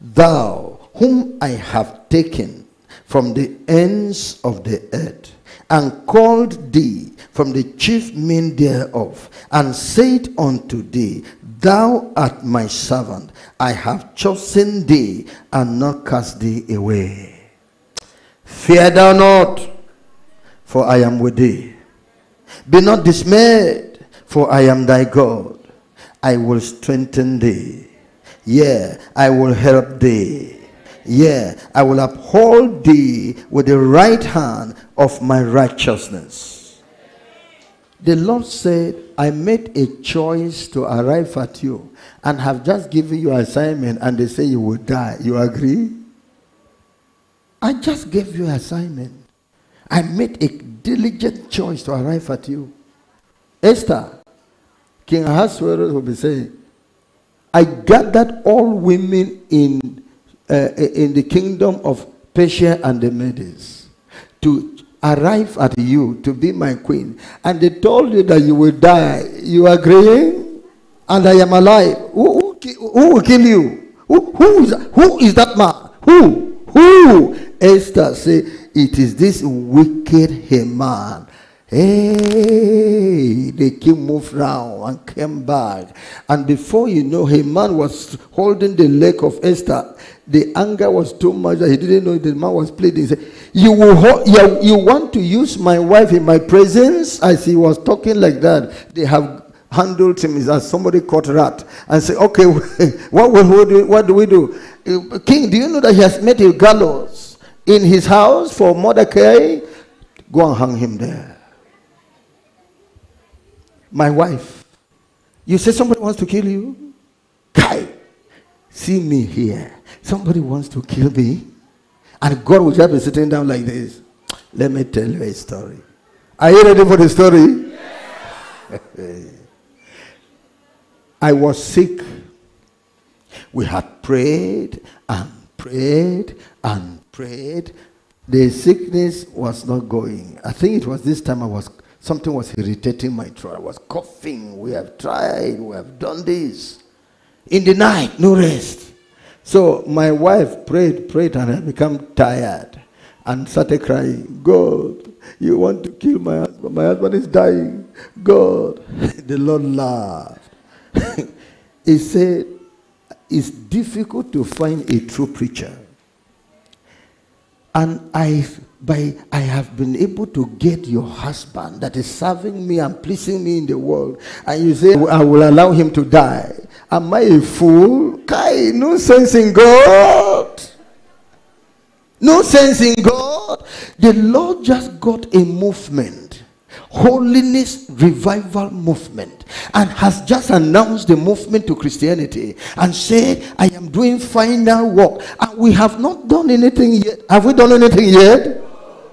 Thou, whom I have taken from the ends of the earth, and called thee from the chief men thereof, and said unto thee, Thou art my servant, I have chosen thee, and not cast thee away. Fear thou not, for I am with thee. Be not dismayed, for I am thy God. I will strengthen thee. Yeah, I will help thee. Yeah, I will uphold thee with the right hand of my righteousness. The Lord said, I made a choice to arrive at you and have just given you assignment and they say you will die. You agree? I just gave you assignment. I made a diligent choice to arrive at you. Esther, King Ahasuerus will be saying, I gathered all women in, uh, in the kingdom of Persia and the Medes to arrive at you to be my queen. And they told you that you will die. You agreeing? And I am alive. Who, who, who will kill you? Who, who, is, who is that man? Who? Who? Esther say, it is this wicked Haman Hey, the king moved round and came back. And before you know, Haman was holding the leg of Esther. The anger was too much that he didn't know the man was pleading. He said, you, will hold, you, you want to use my wife in my presence? As he was talking like that, they have handled him as somebody caught rat and say, okay, what, will, do, what do we do? Uh, king, do you know that he has met a gallows in his house for Mordecai? Go and hang him there my wife. You say somebody wants to kill you? Kai, see me here. Somebody wants to kill me. And God will just be sitting down like this. Let me tell you a story. Are you ready for the story? I was sick. We had prayed and prayed and prayed. The sickness was not going. I think it was this time I was Something was irritating my throat. I was coughing. We have tried. We have done this. In the night, no rest. So my wife prayed, prayed, and I became tired and started crying. God, you want to kill my husband. My husband is dying. God. the Lord laughed. he said, It's difficult to find a true preacher. And I by I have been able to get your husband that is serving me and pleasing me in the world, and you say I will allow him to die. Am I a fool? Kai, no sense in God. No sense in God. The Lord just got a movement holiness revival movement and has just announced the movement to Christianity and said, I am doing final work. And we have not done anything yet. Have we done anything yet?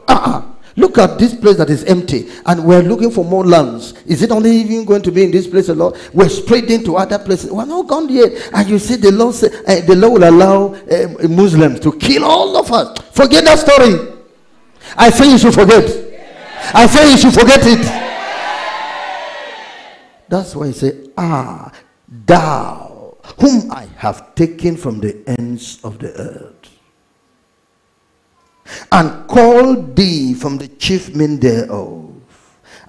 Uh-uh. Look at this place that is empty, and we're looking for more lands. Is it only even going to be in this place a lot? We're spreading to other places. We're not gone yet. And you see, the Lord, say, uh, the Lord will allow uh, Muslims to kill all of us. Forget that story. I say you should forget. I say you should forget it. That's why he said, Ah, thou, whom I have taken from the ends of the earth and called thee from the chief men thereof,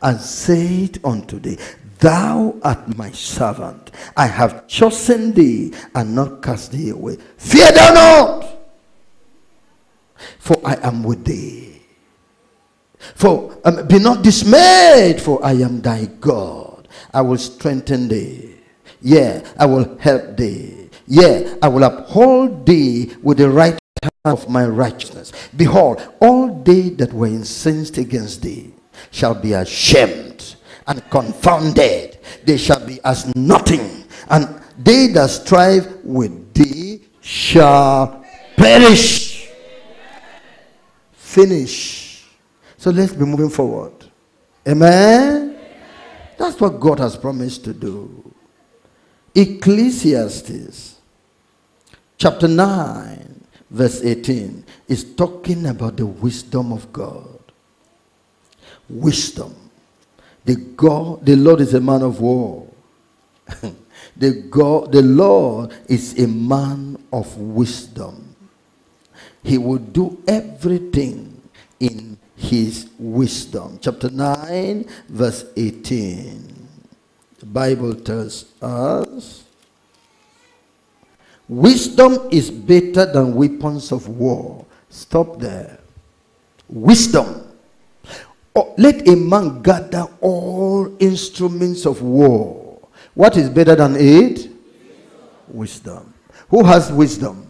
and said unto thee, Thou art my servant. I have chosen thee and not cast thee away. Fear thou not, for I am with thee. For um, be not dismayed, for I am thy God. I will strengthen thee. Yeah, I will help thee. Yeah, I will uphold thee with the right hand of my righteousness. Behold, all they that were incensed against thee shall be ashamed and confounded. They shall be as nothing, and they that strive with thee shall perish. Finish. So let's be moving forward. Amen. That's what God has promised to do. Ecclesiastes chapter 9 verse 18 is talking about the wisdom of God. Wisdom. The God, the Lord is a man of war. the God, the Lord is a man of wisdom. He will do everything in his wisdom. Chapter 9, verse 18. The Bible tells us Wisdom is better than weapons of war. Stop there. Wisdom. Oh, let a man gather all instruments of war. What is better than it? Wisdom. Who has wisdom?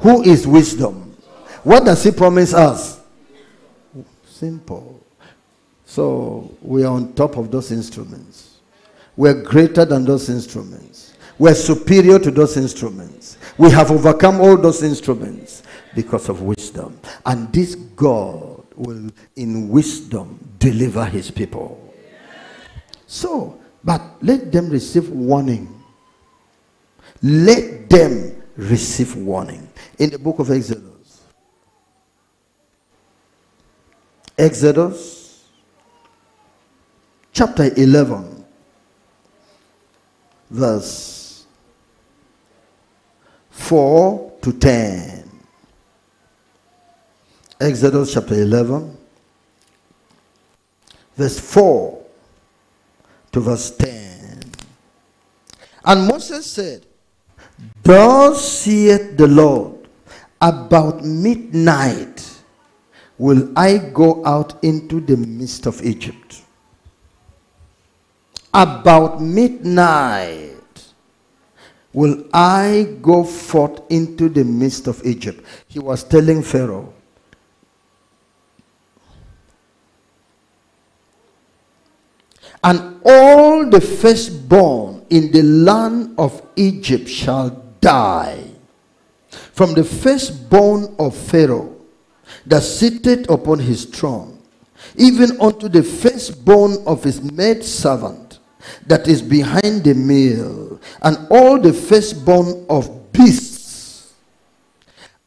Who is wisdom? What does he promise us? Simple. So we are on top of those instruments. We're greater than those instruments. We're superior to those instruments. We have overcome all those instruments because of wisdom. And this God will, in wisdom, deliver his people. So, but let them receive warning. Let them receive warning. In the book of Exodus, Exodus chapter 11, verse 4 to 10. Exodus chapter 11, verse 4 to verse 10. And Moses said, Thus saith the Lord, about midnight will I go out into the midst of Egypt. About midnight will I go forth into the midst of Egypt. He was telling Pharaoh, And all the firstborn in the land of Egypt shall die. From the firstborn of Pharaoh that sitteth upon his throne, even unto the firstborn of his maid servant that is behind the mill, and all the firstborn of beasts.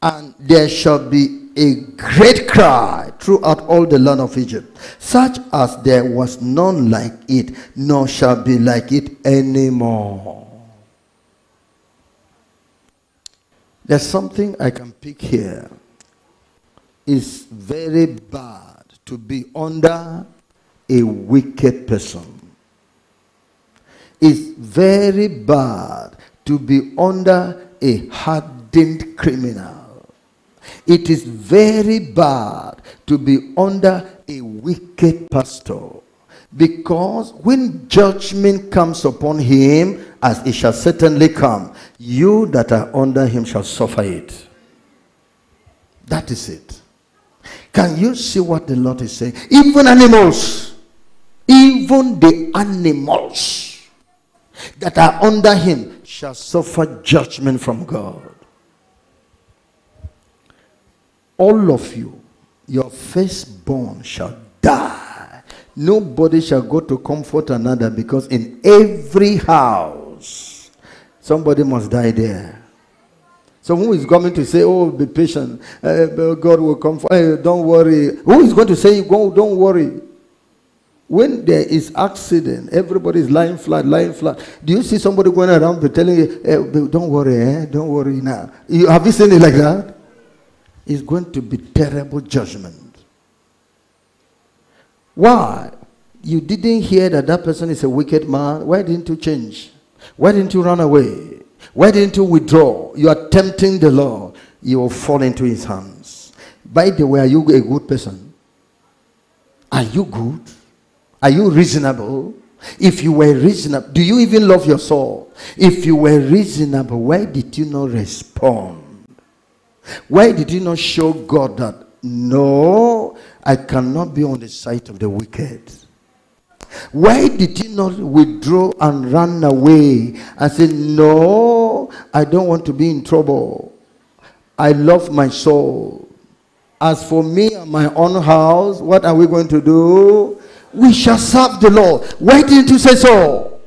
And there shall be a great cry throughout all the land of Egypt, such as there was none like it, nor shall be like it anymore. There's something I can pick here. It's very bad to be under a wicked person it's very bad to be under a hardened criminal. It is very bad to be under a wicked pastor. Because when judgment comes upon him, as it shall certainly come, you that are under him shall suffer it. That is it. Can you see what the Lord is saying? Even animals even the animals that are under him shall suffer judgment from God. All of you, your firstborn shall die. Nobody shall go to comfort another because in every house, somebody must die there. So who is coming to say, "Oh, be patient, uh, God will come for"? Hey, don't worry. Who is going to say, "Go, don't worry"? When there is accident, everybody is lying flat, lying flat. Do you see somebody going around telling you, hey, "Don't worry, eh? don't worry now"? You, have you seen it like that? It's going to be terrible judgment. Why? You didn't hear that that person is a wicked man. Why didn't you change? Why didn't you run away? Why didn't you withdraw? You are tempting the Lord. You will fall into his hands. By the way, are you a good person? Are you good? Are you reasonable? If you were reasonable, do you even love your soul? If you were reasonable, why did you not respond? Why did you not show God that, no, I cannot be on the side of the wicked? Why did you not withdraw and run away and say, No, I don't want to be in trouble. I love my soul. As for me and my own house, what are we going to do? We shall serve the Lord. Why didn't you say so?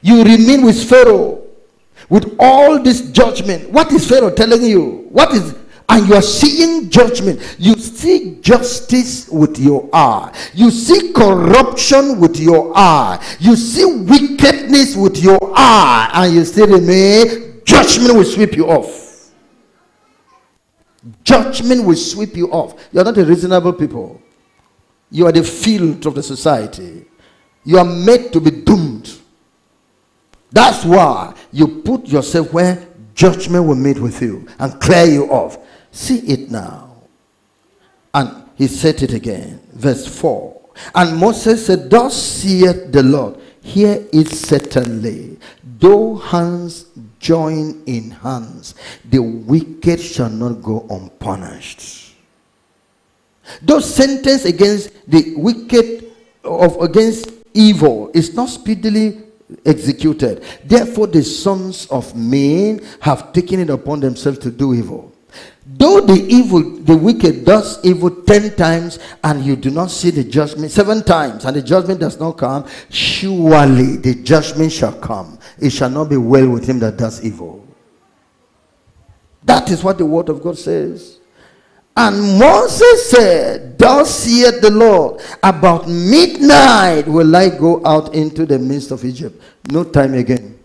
You remain with Pharaoh with all this judgment. What is Pharaoh telling you? What is and you are seeing judgment. You see justice with your eye. You see corruption with your eye. You see wickedness with your eye. And you still remain, judgment will sweep you off. Judgment will sweep you off. You are not a reasonable people. You are the field of the society. You are made to be doomed. That's why you put yourself where judgment will meet with you and clear you off. See it now. And he said it again. Verse 4. And Moses said, Thus saith the Lord, Here is certainly, though hands join in hands, the wicked shall not go unpunished. Those sentence against the wicked of against evil is not speedily executed. Therefore, the sons of men have taken it upon themselves to do evil. Though the evil, the wicked does evil ten times and you do not see the judgment, seven times and the judgment does not come, surely the judgment shall come. It shall not be well with him that does evil. That is what the word of God says. And Moses said, Thus saith the Lord, about midnight will I go out into the midst of Egypt. No time again.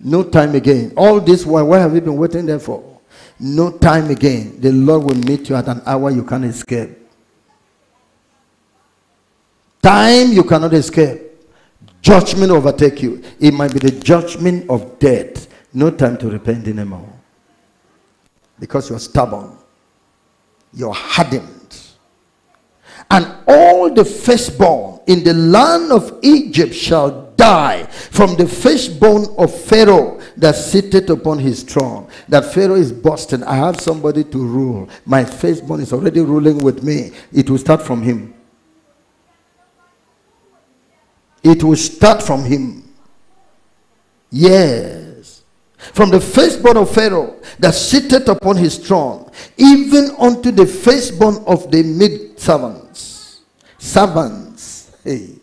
No time again. All this while, why have you been waiting there for? No time again. The Lord will meet you at an hour you can't escape. Time you cannot escape. Judgment overtake you. It might be the judgment of death. No time to repent anymore. Because you're stubborn. You're hardened. And all the firstborn in the land of Egypt shall die from the firstborn of Pharaoh that sitteth upon his throne. That Pharaoh is busting. I have somebody to rule. My firstborn is already ruling with me. It will start from him. It will start from him. Yes. From the firstborn of Pharaoh that sitteth upon his throne, even unto the firstborn of the maid servants. Servants. Hey.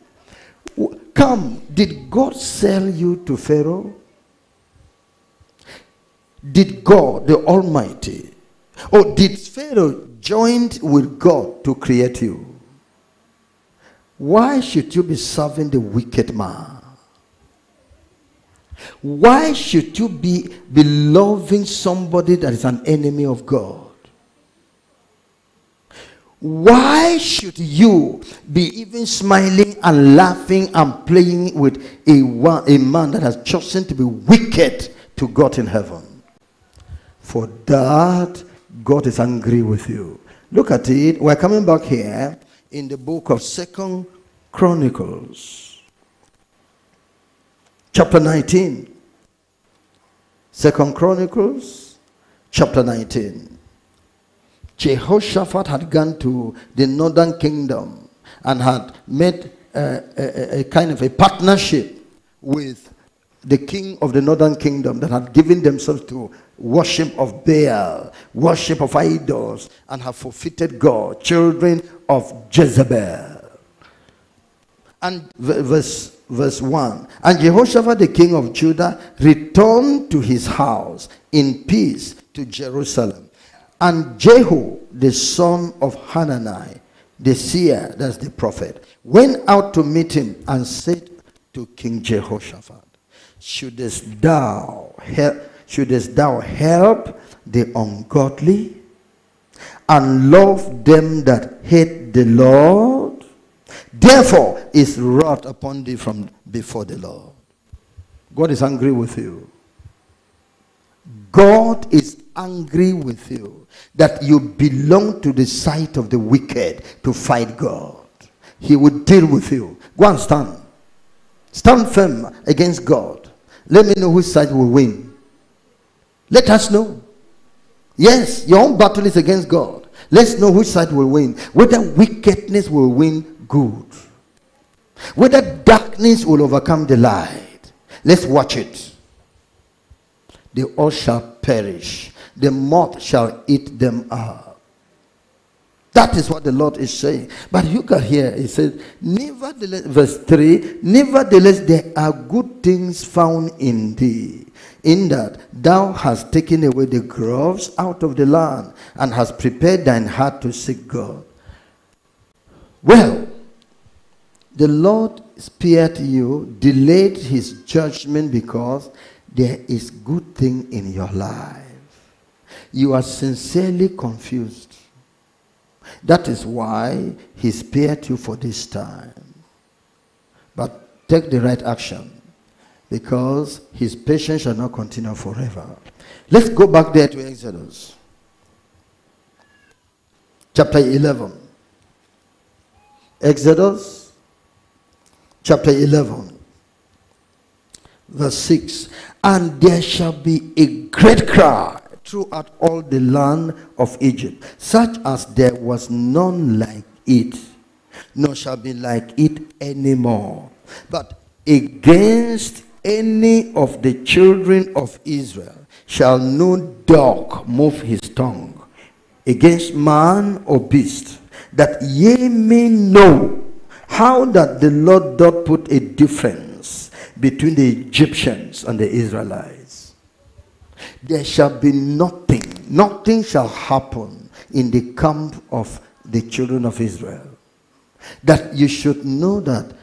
Come, did God sell you to Pharaoh? Did God, the Almighty, or did Pharaoh join with God to create you? Why should you be serving the wicked man? Why should you be, be loving somebody that is an enemy of God? Why should you be even smiling and laughing and playing with a, a man that has chosen to be wicked to God in heaven? For that, God is angry with you. Look at it. We're coming back here in the book of Second Chronicles, chapter 19. Second Chronicles, chapter 19. Jehoshaphat had gone to the northern kingdom and had made a, a, a kind of a partnership with the king of the northern kingdom that had given themselves to worship of Baal, worship of idols, and have forfeited God, children of Jezebel. And verse, verse 1 And Jehoshaphat the king of Judah returned to his house in peace to Jerusalem. And Jehu, the son of Hanani, the seer, that's the prophet, went out to meet him and said to King Jehoshaphat, Shouldest thou help, shouldest thou help the ungodly and love them that hate the Lord? Therefore is wrath upon thee from before the Lord. God is angry with you. God is angry with you that you belong to the side of the wicked to fight God. He will deal with you. Go and stand. Stand firm against God. Let me know which side will win. Let us know. Yes, your own battle is against God. Let's know which side will win. Whether wickedness will win good. Whether darkness will overcome the light. Let's watch it. They all shall perish. The moth shall eat them up. That is what the Lord is saying. But you can hear, he says, Nevertheless, verse 3 Nevertheless, there are good things found in thee, in that thou hast taken away the groves out of the land, and hast prepared thine heart to seek God. Well, the Lord spared you, delayed his judgment because there is good thing in your life. You are sincerely confused that is why he spared you for this time. But take the right action because his patience shall not continue forever. Let's go back there to Exodus chapter 11. Exodus chapter 11, verse 6. And there shall be a great cry throughout all the land of Egypt, such as there was none like it, nor shall be like it anymore. But against any of the children of Israel shall no dog move his tongue against man or beast, that ye may know how that the Lord doth put a difference between the Egyptians and the Israelites there shall be nothing, nothing shall happen in the camp of the children of Israel. That you should know that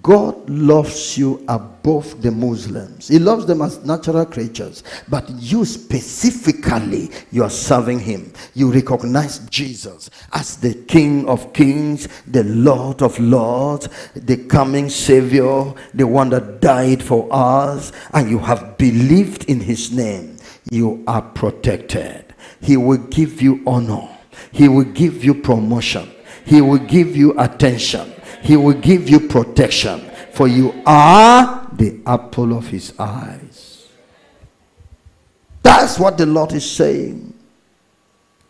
God loves you above the Muslims. He loves them as natural creatures. But you specifically, you are serving Him. You recognize Jesus as the King of Kings, the Lord of Lords, the coming Savior, the one that died for us, and you have believed in His name you are protected. He will give you honor. He will give you promotion. He will give you attention. He will give you protection. For you are the apple of his eyes. That's what the Lord is saying.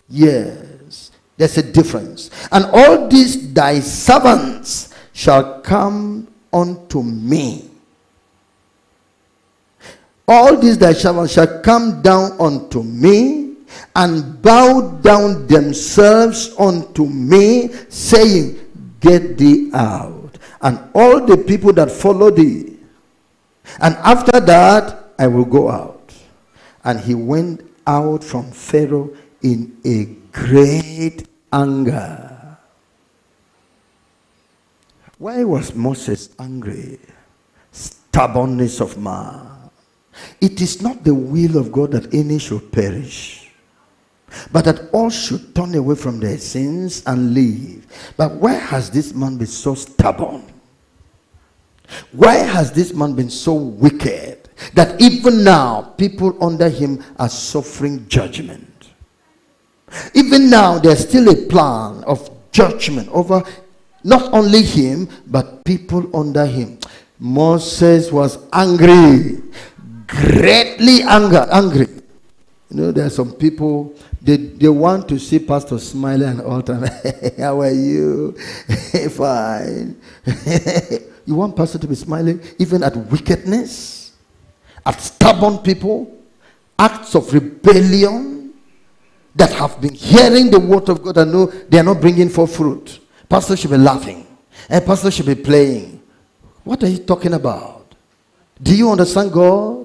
Yes, there's a difference. And all these thy servants shall come unto me all these thy servants shall come down unto me and bow down themselves unto me, saying, Get thee out. And all the people that follow thee. And after that, I will go out. And he went out from Pharaoh in a great anger. Why was Moses angry? Stubbornness of man. It is not the will of God that any should perish, but that all should turn away from their sins and live. But why has this man been so stubborn? Why has this man been so wicked that even now people under him are suffering judgment? Even now, there's still a plan of judgment over not only him, but people under him. Moses was angry greatly anger, angry. You know, there are some people, they, they want to see pastor smiling and all time. How are you? Fine. you want pastor to be smiling even at wickedness, at stubborn people, acts of rebellion that have been hearing the word of God and know they are not bringing forth fruit. Pastor should be laughing. And pastor should be playing. What are you talking about? Do you understand God?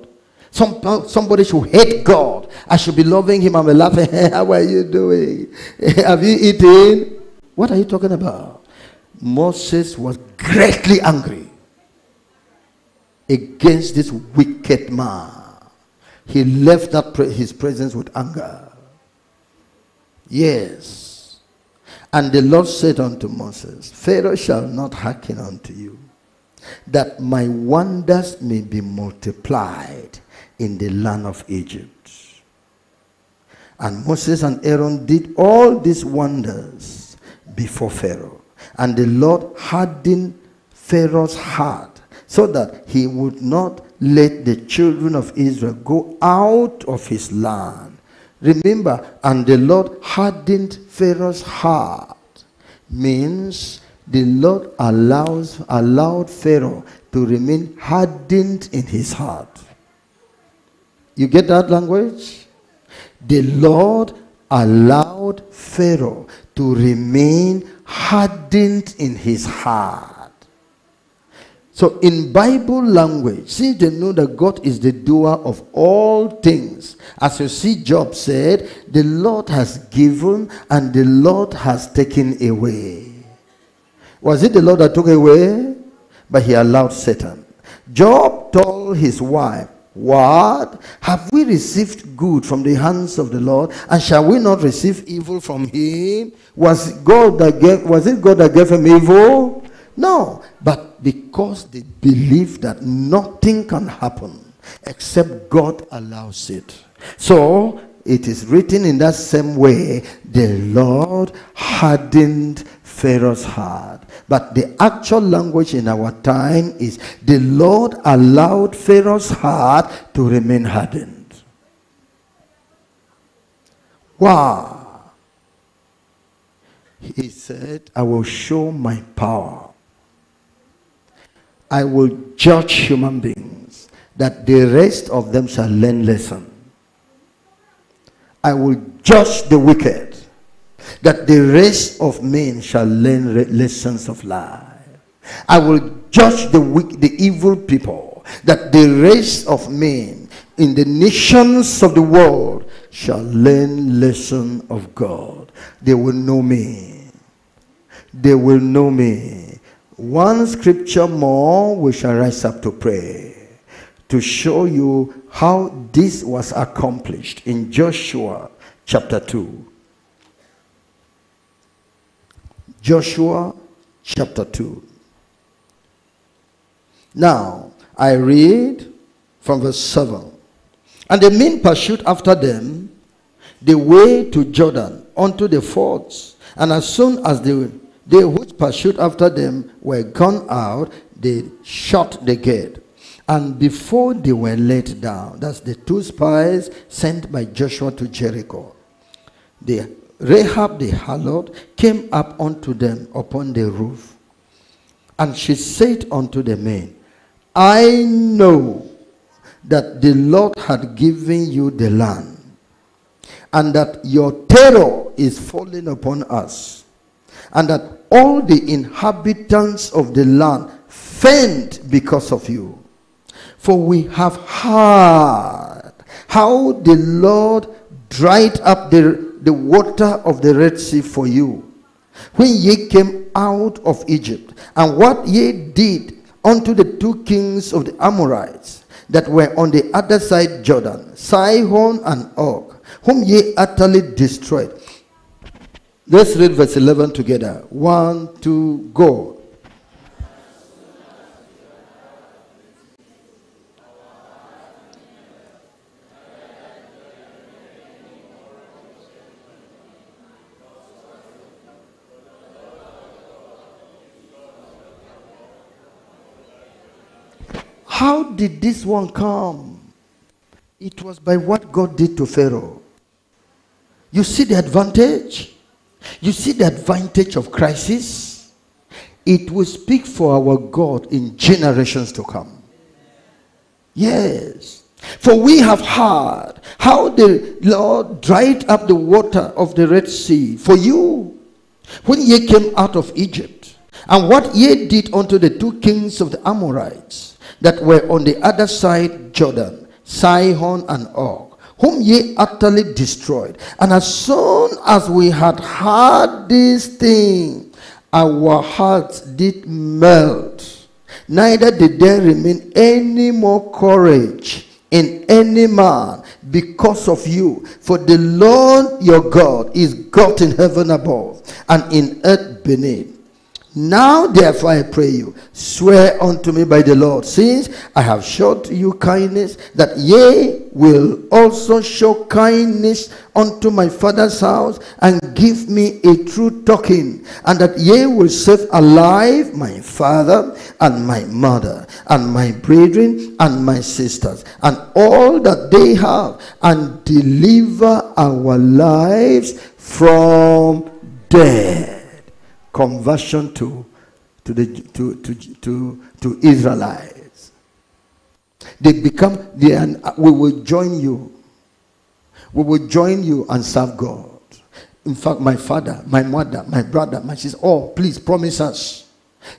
Some, uh, somebody should hate God. I should be loving him. I'm laughing. How are you doing? Have you eaten? What are you talking about? Moses was greatly angry against this wicked man. He left that pre- his presence with anger. Yes. And the Lord said unto Moses, Pharaoh shall not hearken unto you, that my wonders may be multiplied in the land of Egypt. And Moses and Aaron did all these wonders before Pharaoh. And the Lord hardened Pharaoh's heart so that he would not let the children of Israel go out of his land. Remember, and the Lord hardened Pharaoh's heart means the Lord allows allowed Pharaoh to remain hardened in his heart. You get that language? The Lord allowed Pharaoh to remain hardened in his heart. So, in Bible language, since they know that God is the doer of all things, as you see, Job said, the Lord has given and the Lord has taken away. Was it the Lord that took away? But he allowed Satan. Job told his wife, what? Have we received good from the hands of the Lord, and shall we not receive evil from him? Was God that gave was it God that gave him evil? No. But because they believe that nothing can happen except God allows it. So it is written in that same way the Lord hardened Pharaoh's heart. But the actual language in our time is the Lord allowed Pharaoh's heart to remain hardened. Wow. He said, I will show my power. I will judge human beings that the rest of them shall learn lesson. I will judge the wicked that the rest of men shall learn lessons of life. I will judge the weak, the evil people, that the rest of men in the nations of the world shall learn lesson of God. They will know me. They will know me. One scripture more, we shall rise up to pray to show you how this was accomplished in Joshua chapter 2. Joshua chapter 2. Now, I read from verse 7. And the men pursued after them the way to Jordan unto the forts. And as soon as they, they which pursued after them were gone out, they shut the gate. And before they were let down, that's the two spies sent by Joshua to Jericho, they Rahab the harlot came up unto them upon the roof. And she said unto the men, I know that the Lord had given you the land, and that your terror is falling upon us, and that all the inhabitants of the land faint because of you. For we have heard how the Lord dried up the the water of the Red Sea for you when ye came out of Egypt, and what ye did unto the two kings of the Amorites that were on the other side Jordan, Sihon and Og, whom ye utterly destroyed. Let's read verse 11 together. One, two, go. How did this one come? It was by what God did to Pharaoh. You see the advantage? You see the advantage of crisis? It will speak for our God in generations to come. Yes. For we have heard how the Lord dried up the water of the Red Sea for you when ye came out of Egypt, and what ye did unto the two kings of the Amorites that were on the other side Jordan, Sihon and Og, whom ye utterly destroyed. And as soon as we had heard this thing, our hearts did melt. Neither did there remain any more courage in any man because of you. For the Lord your God is God in heaven above and in earth beneath. Now, therefore, I pray you, swear unto me by the Lord, since I have showed you kindness, that ye will also show kindness unto my father's house, and give me a true token, and that ye will save alive my father and my mother, and my brethren and my sisters, and all that they have, and deliver our lives from death conversion to, to, the, to, to, to, to Israelites. They become, they we will join you. We will join you and serve God. In fact, my father, my mother, my brother, my sister, oh, please promise us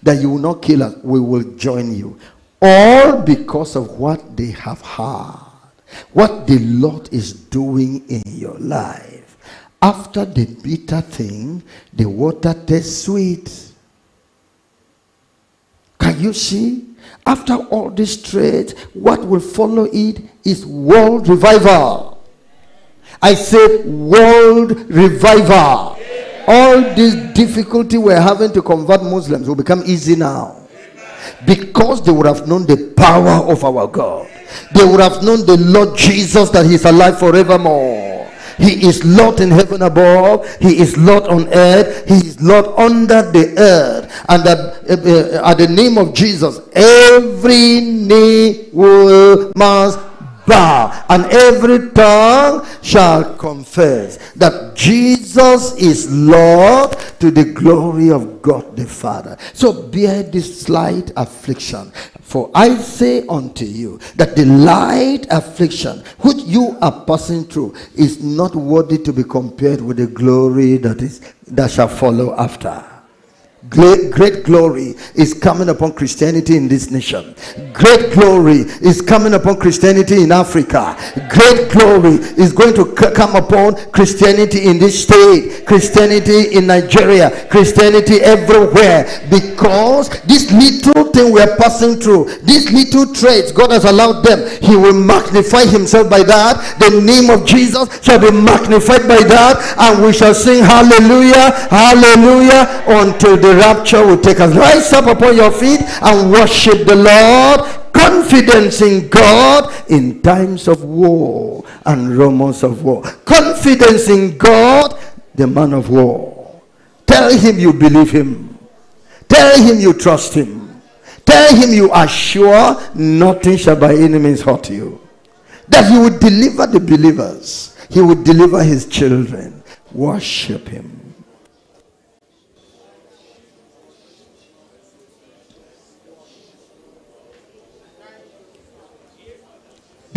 that you will not kill us. We will join you. All because of what they have heard, what the Lord is doing in your life. After the bitter thing, the water tastes sweet. Can you see? After all this trade, what will follow it is world revival. I say world revival. All this difficulty we're having to convert Muslims will become easy now. Because they would have known the power of our God. They would have known the Lord Jesus that He's alive forevermore. He is Lord in heaven above. He is Lord on earth. He is Lord under the earth. And at, uh, uh, at the name of Jesus, every knee will must bow and every tongue shall confess that Jesus is Lord to the glory of God the Father. So bear this slight affliction. For I say unto you that the light affliction which you are passing through is not worthy to be compared with the glory that is that shall follow after. Great, great glory is coming upon Christianity in this nation. Great glory is coming upon Christianity in Africa. Great glory is going to come upon Christianity in this state, Christianity in Nigeria, Christianity everywhere. Because this little thing we are passing through, these little traits, God has allowed them. He will magnify Himself by that. The name of Jesus shall be magnified by that, and we shall sing hallelujah, hallelujah until the rapture will take us. Rise up upon your feet and worship the Lord. Confidence in God in times of war and rumors of war. Confidence in God, the man of war. Tell him you believe him. Tell him you trust him. Tell him you are sure nothing shall by any means hurt you. That he would deliver the believers. He would deliver his children. Worship him.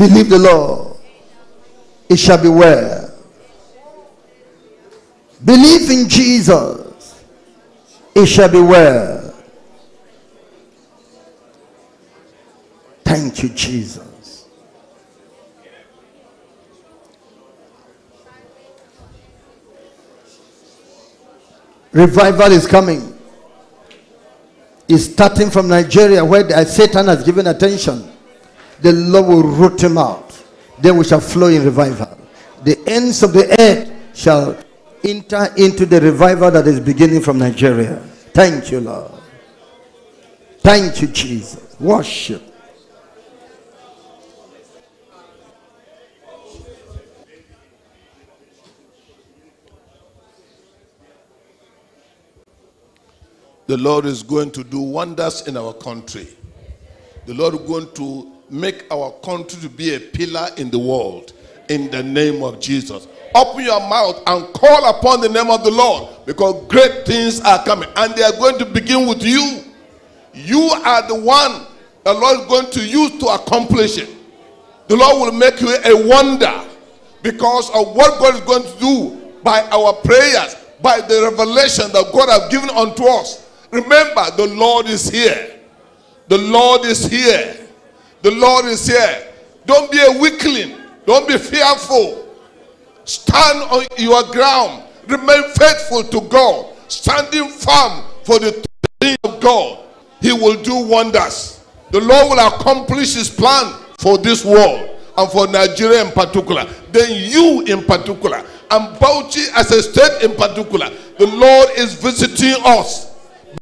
Believe the Lord. It shall be well. Believe in Jesus. It shall be well. Thank you, Jesus. Revival is coming. It's starting from Nigeria where Satan has given attention the Lord will root them out. Then we shall flow in revival. The ends of the earth shall enter into the revival that is beginning from Nigeria. Thank you, Lord. Thank you, Jesus. Worship. The Lord is going to do wonders in our country. The Lord is going to make our country to be a pillar in the world in the name of Jesus. Open your mouth and call upon the name of the Lord because great things are coming and they are going to begin with you. You are the one the Lord is going to use to accomplish it. The Lord will make you a wonder because of what God is going to do by our prayers, by the revelation that God has given unto us. Remember, the Lord is here. The Lord is here. The Lord is here. Don't be a weakling. Don't be fearful. Stand on your ground. Remain faithful to God. Standing firm for the thing of God. He will do wonders. The Lord will accomplish his plan for this world and for Nigeria in particular. Then you in particular. And Bauchi as a state in particular. The Lord is visiting us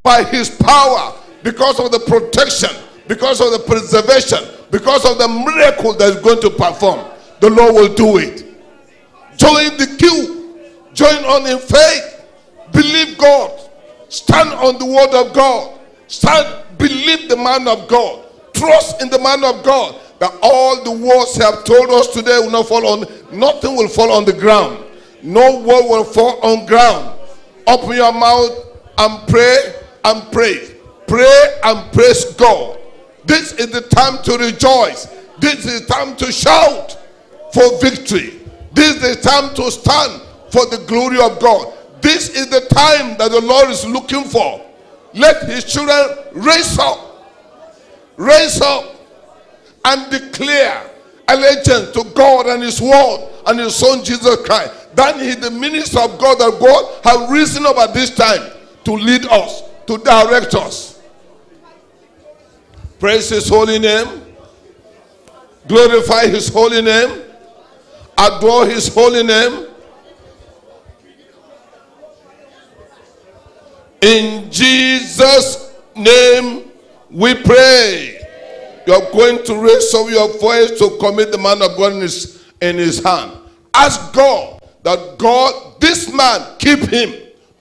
by his power because of the protection, because of the preservation, because of the miracle that is going to perform. The Lord will do it. Join the queue. Join on in faith. Believe God. Stand on the word of God. Stand, believe the man of God. Trust in the man of God. That all the words have told us today will not fall on, nothing will fall on the ground. No word will fall on ground. Open your mouth and pray and pray. Pray and praise God. This is the time to rejoice. This is the time to shout for victory. This is the time to stand for the glory of God. This is the time that the Lord is looking for. Let his children raise up, raise up, and declare allegiance to God and his word and his son Jesus Christ. Then he, the minister of God, that God have risen up at this time to lead us, to direct us. Praise his holy name. Glorify his holy name. Adore his holy name. In Jesus' name we pray. You are going to raise up your voice to commit the man of God in his, in his hand. Ask God that God, this man, keep him,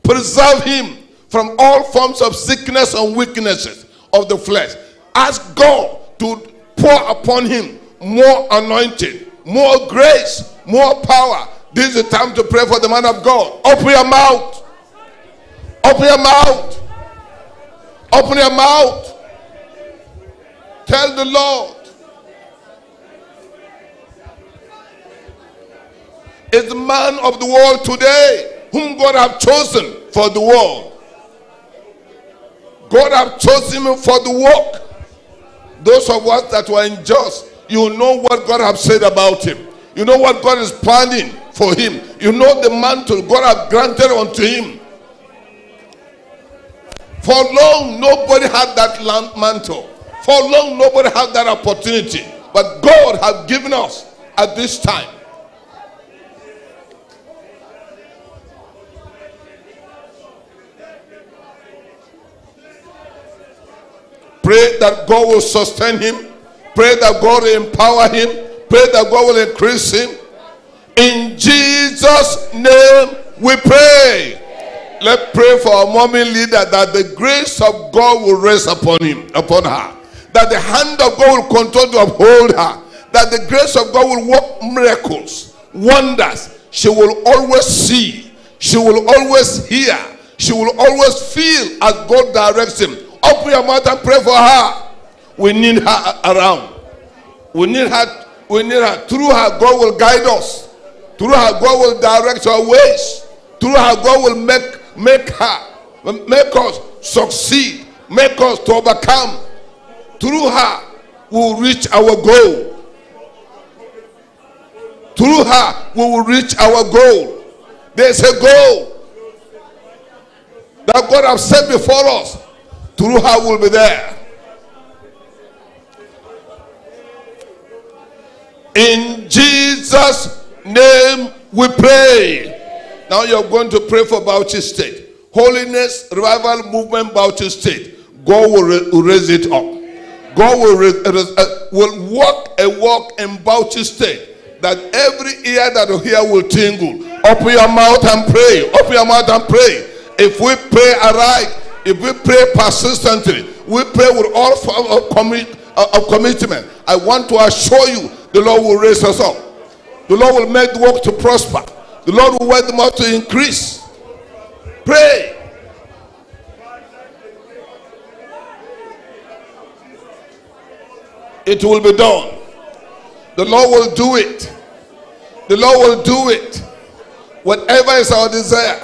preserve him from all forms of sickness and weaknesses of the flesh. Ask God to pour upon him more anointing, more grace, more power. This is the time to pray for the man of God. Open your mouth. Open your mouth. Open your mouth. Tell the Lord. Is the man of the world today whom God have chosen for the world. God have chosen him for the work. Those of us that were unjust, you know what God have said about him. You know what God is planning for him. You know the mantle God have granted unto him. For long, nobody had that mantle. For long, nobody had that opportunity. But God has given us at this time. Pray that God will sustain him. Pray that God will empower him. Pray that God will increase him. In Jesus' name we pray. Let's pray for our mommy leader that the grace of God will rest upon him, upon her. That the hand of God will continue to uphold her. That the grace of God will work miracles, wonders. She will always see. She will always hear. She will always feel as God directs him. Open your mouth and pray for her. We need her around. We need her. We need her. Through her, God will guide us. Through her, God will direct our ways. Through her, God will make make her, make us succeed, make us to overcome. Through her, we will reach our goal. Through her, we will reach our goal. There's a goal that God has set before us. Through her, we'll be there. In Jesus' name we pray. Now you're going to pray for Bauchi State. Holiness Revival Movement Bauchi State. God will, will raise it up. God will, uh, will walk a walk in Bauchi State that every ear that will hear will tingle. Open your mouth and pray. Open your mouth and pray. If we pray aright, if we pray persistently, we pray with all form of uh, of commitment. I want to assure you the Lord will raise us up. The Lord will make the work to prosper. The Lord will make the work to increase. Pray. It will be done. The Lord will do it. The Lord will do it. Whatever is our desire,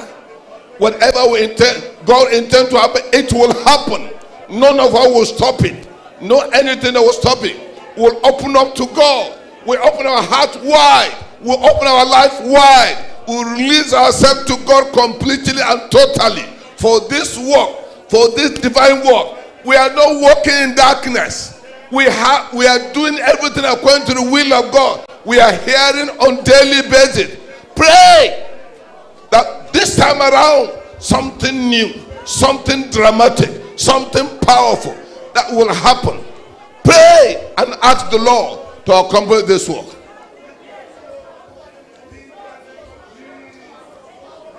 whatever we intend, God intend to happen, it will happen. None of us will stop it. No anything that will stop it. We'll open up to God. We'll open our heart wide. We'll open our life wide. We'll release ourselves to God completely and totally for this work, for this divine work. We are not walking in darkness. We have we are doing everything according to the will of God. We are hearing on daily basis. Pray that this time around something new, something dramatic, something powerful that will happen. Pray and ask the Lord to accomplish this work.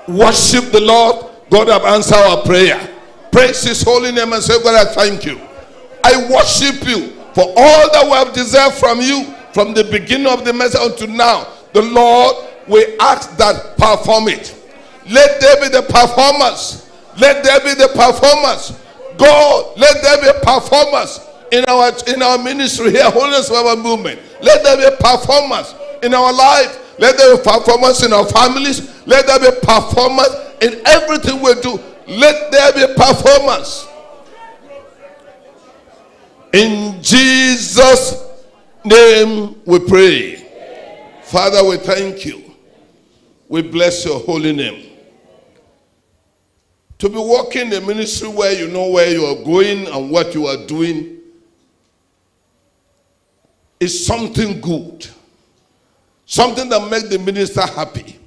Worship the Lord. God have answered our prayer. Praise his holy name and say, God, I thank you. I worship you for all that we have deserved from you from the beginning of the message until now. The Lord will ask that perform it. Let there be the performance. Let there be the performance. God, let there be a performance in our in our ministry here, Holiness Revival Movement. Let there be a performance in our life. Let there be performance in our families. Let there be performance in everything we do. Let there be a performance. In Jesus' name we pray. Father, we thank you. We bless your holy name. To be working in a ministry where you know where you are going and what you are doing is something good. Something that makes the minister happy.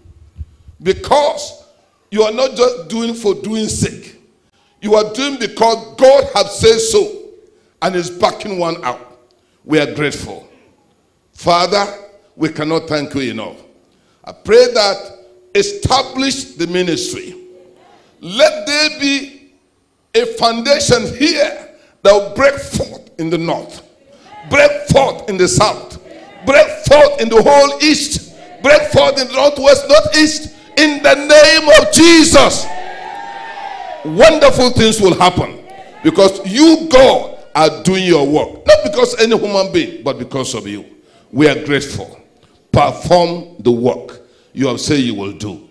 Because you are not just doing for doing sake. You are doing because God has said so and is backing one out. We are grateful. Father, we cannot thank you enough. I pray that establish the ministry. Let there be a foundation here that will break forth in the north, break forth in the south, break forth in the whole east, break forth in the northwest, northeast, in the name of Jesus. Wonderful things will happen because you, God, are doing your work. Not because any human being, but because of you. We are grateful. Perform the work you have said you will do.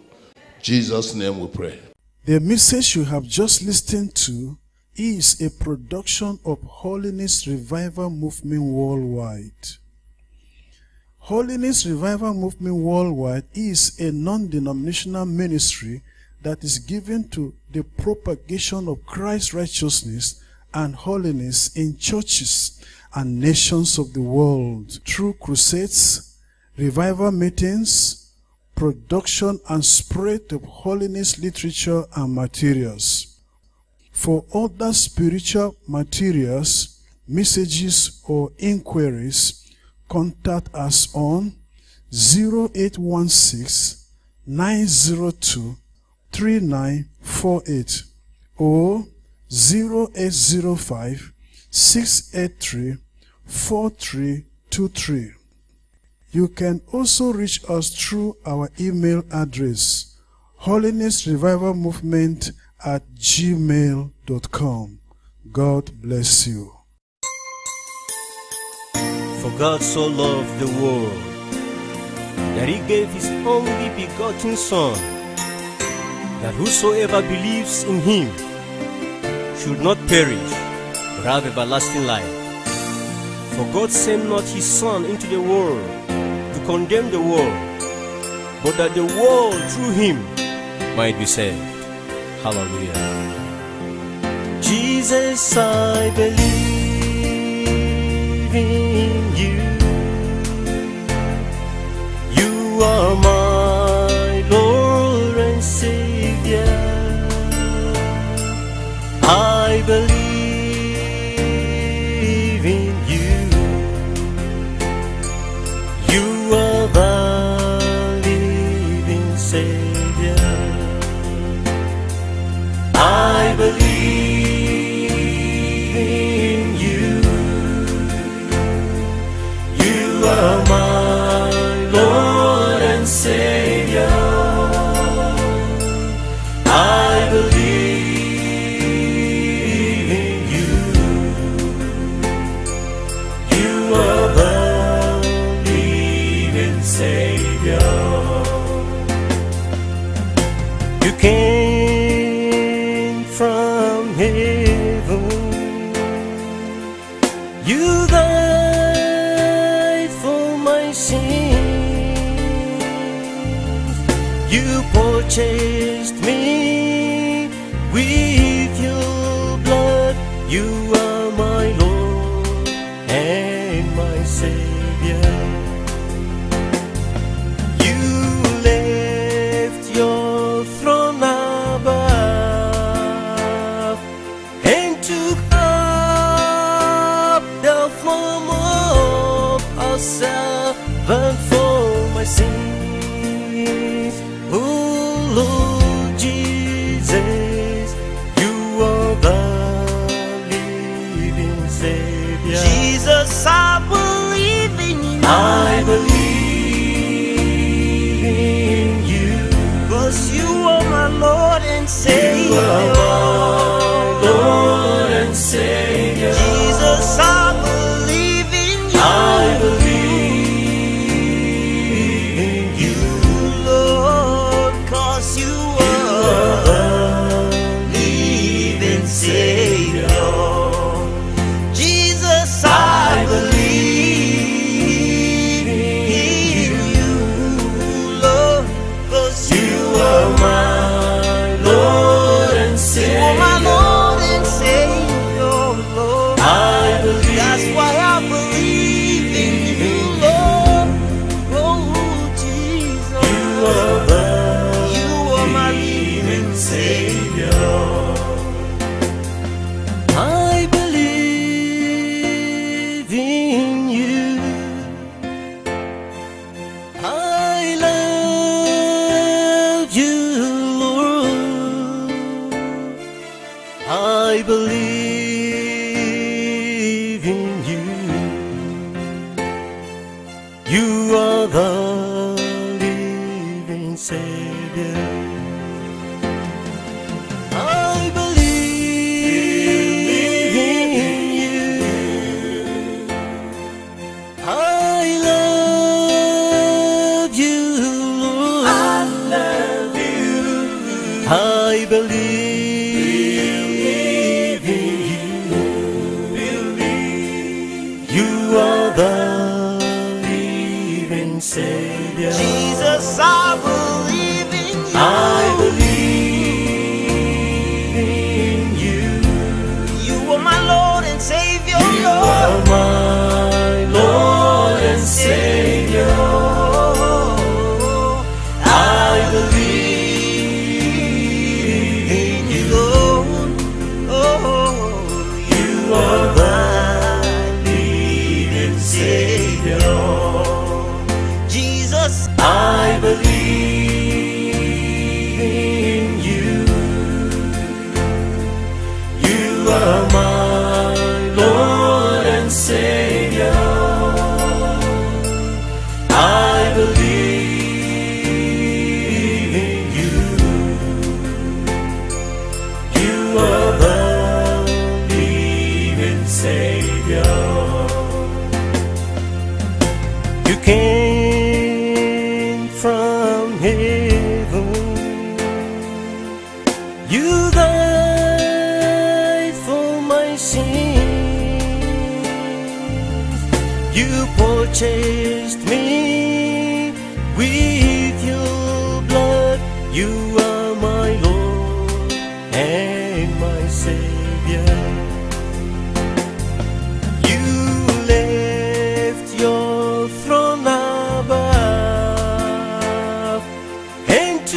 Jesus' name we pray. The message you have just listened to is a production of Holiness Revival Movement Worldwide. Holiness Revival Movement Worldwide is a non-denominational ministry that is given to the propagation of Christ's righteousness and holiness in churches and nations of the world through crusades, revival meetings, production and spread of holiness literature and materials. For other spiritual materials, messages or inquiries, contact us on 0816 902 3948 or 0805 683 4323. You can also reach us through our email address holiness revival movement at gmail.com. God bless you. For God so loved the world that he gave his only begotten Son, that whosoever believes in him should not perish, but have everlasting life. For God sent not his Son into the world condemn the world, but that the world through him might be saved. Hallelujah. Jesus, I believe in you. You are my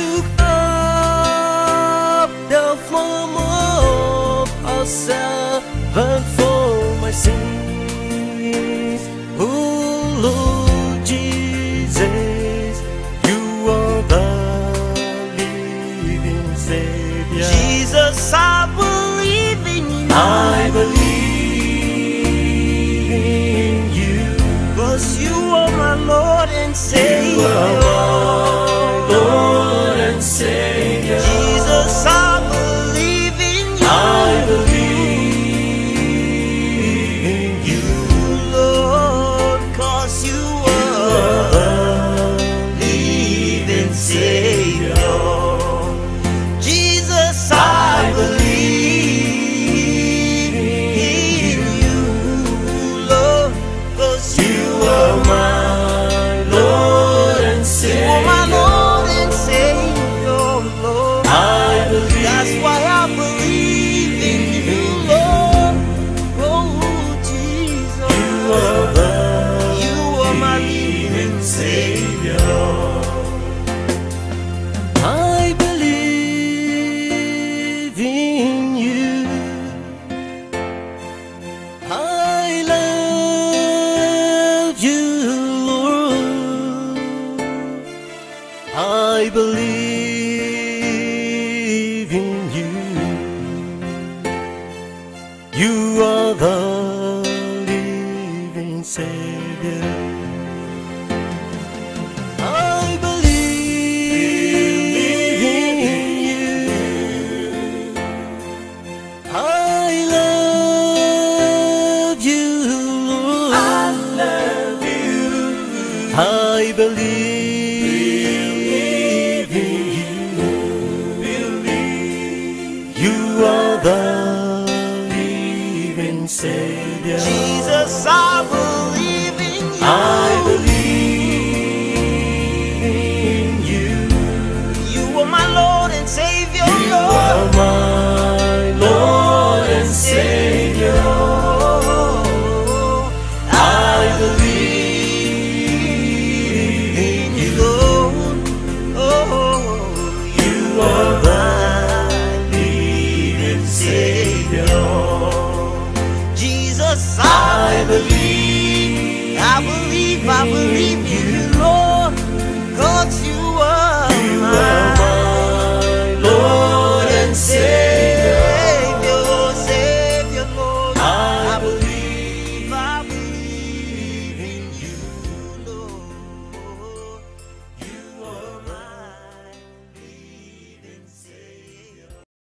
took up the form of a servant for my sin.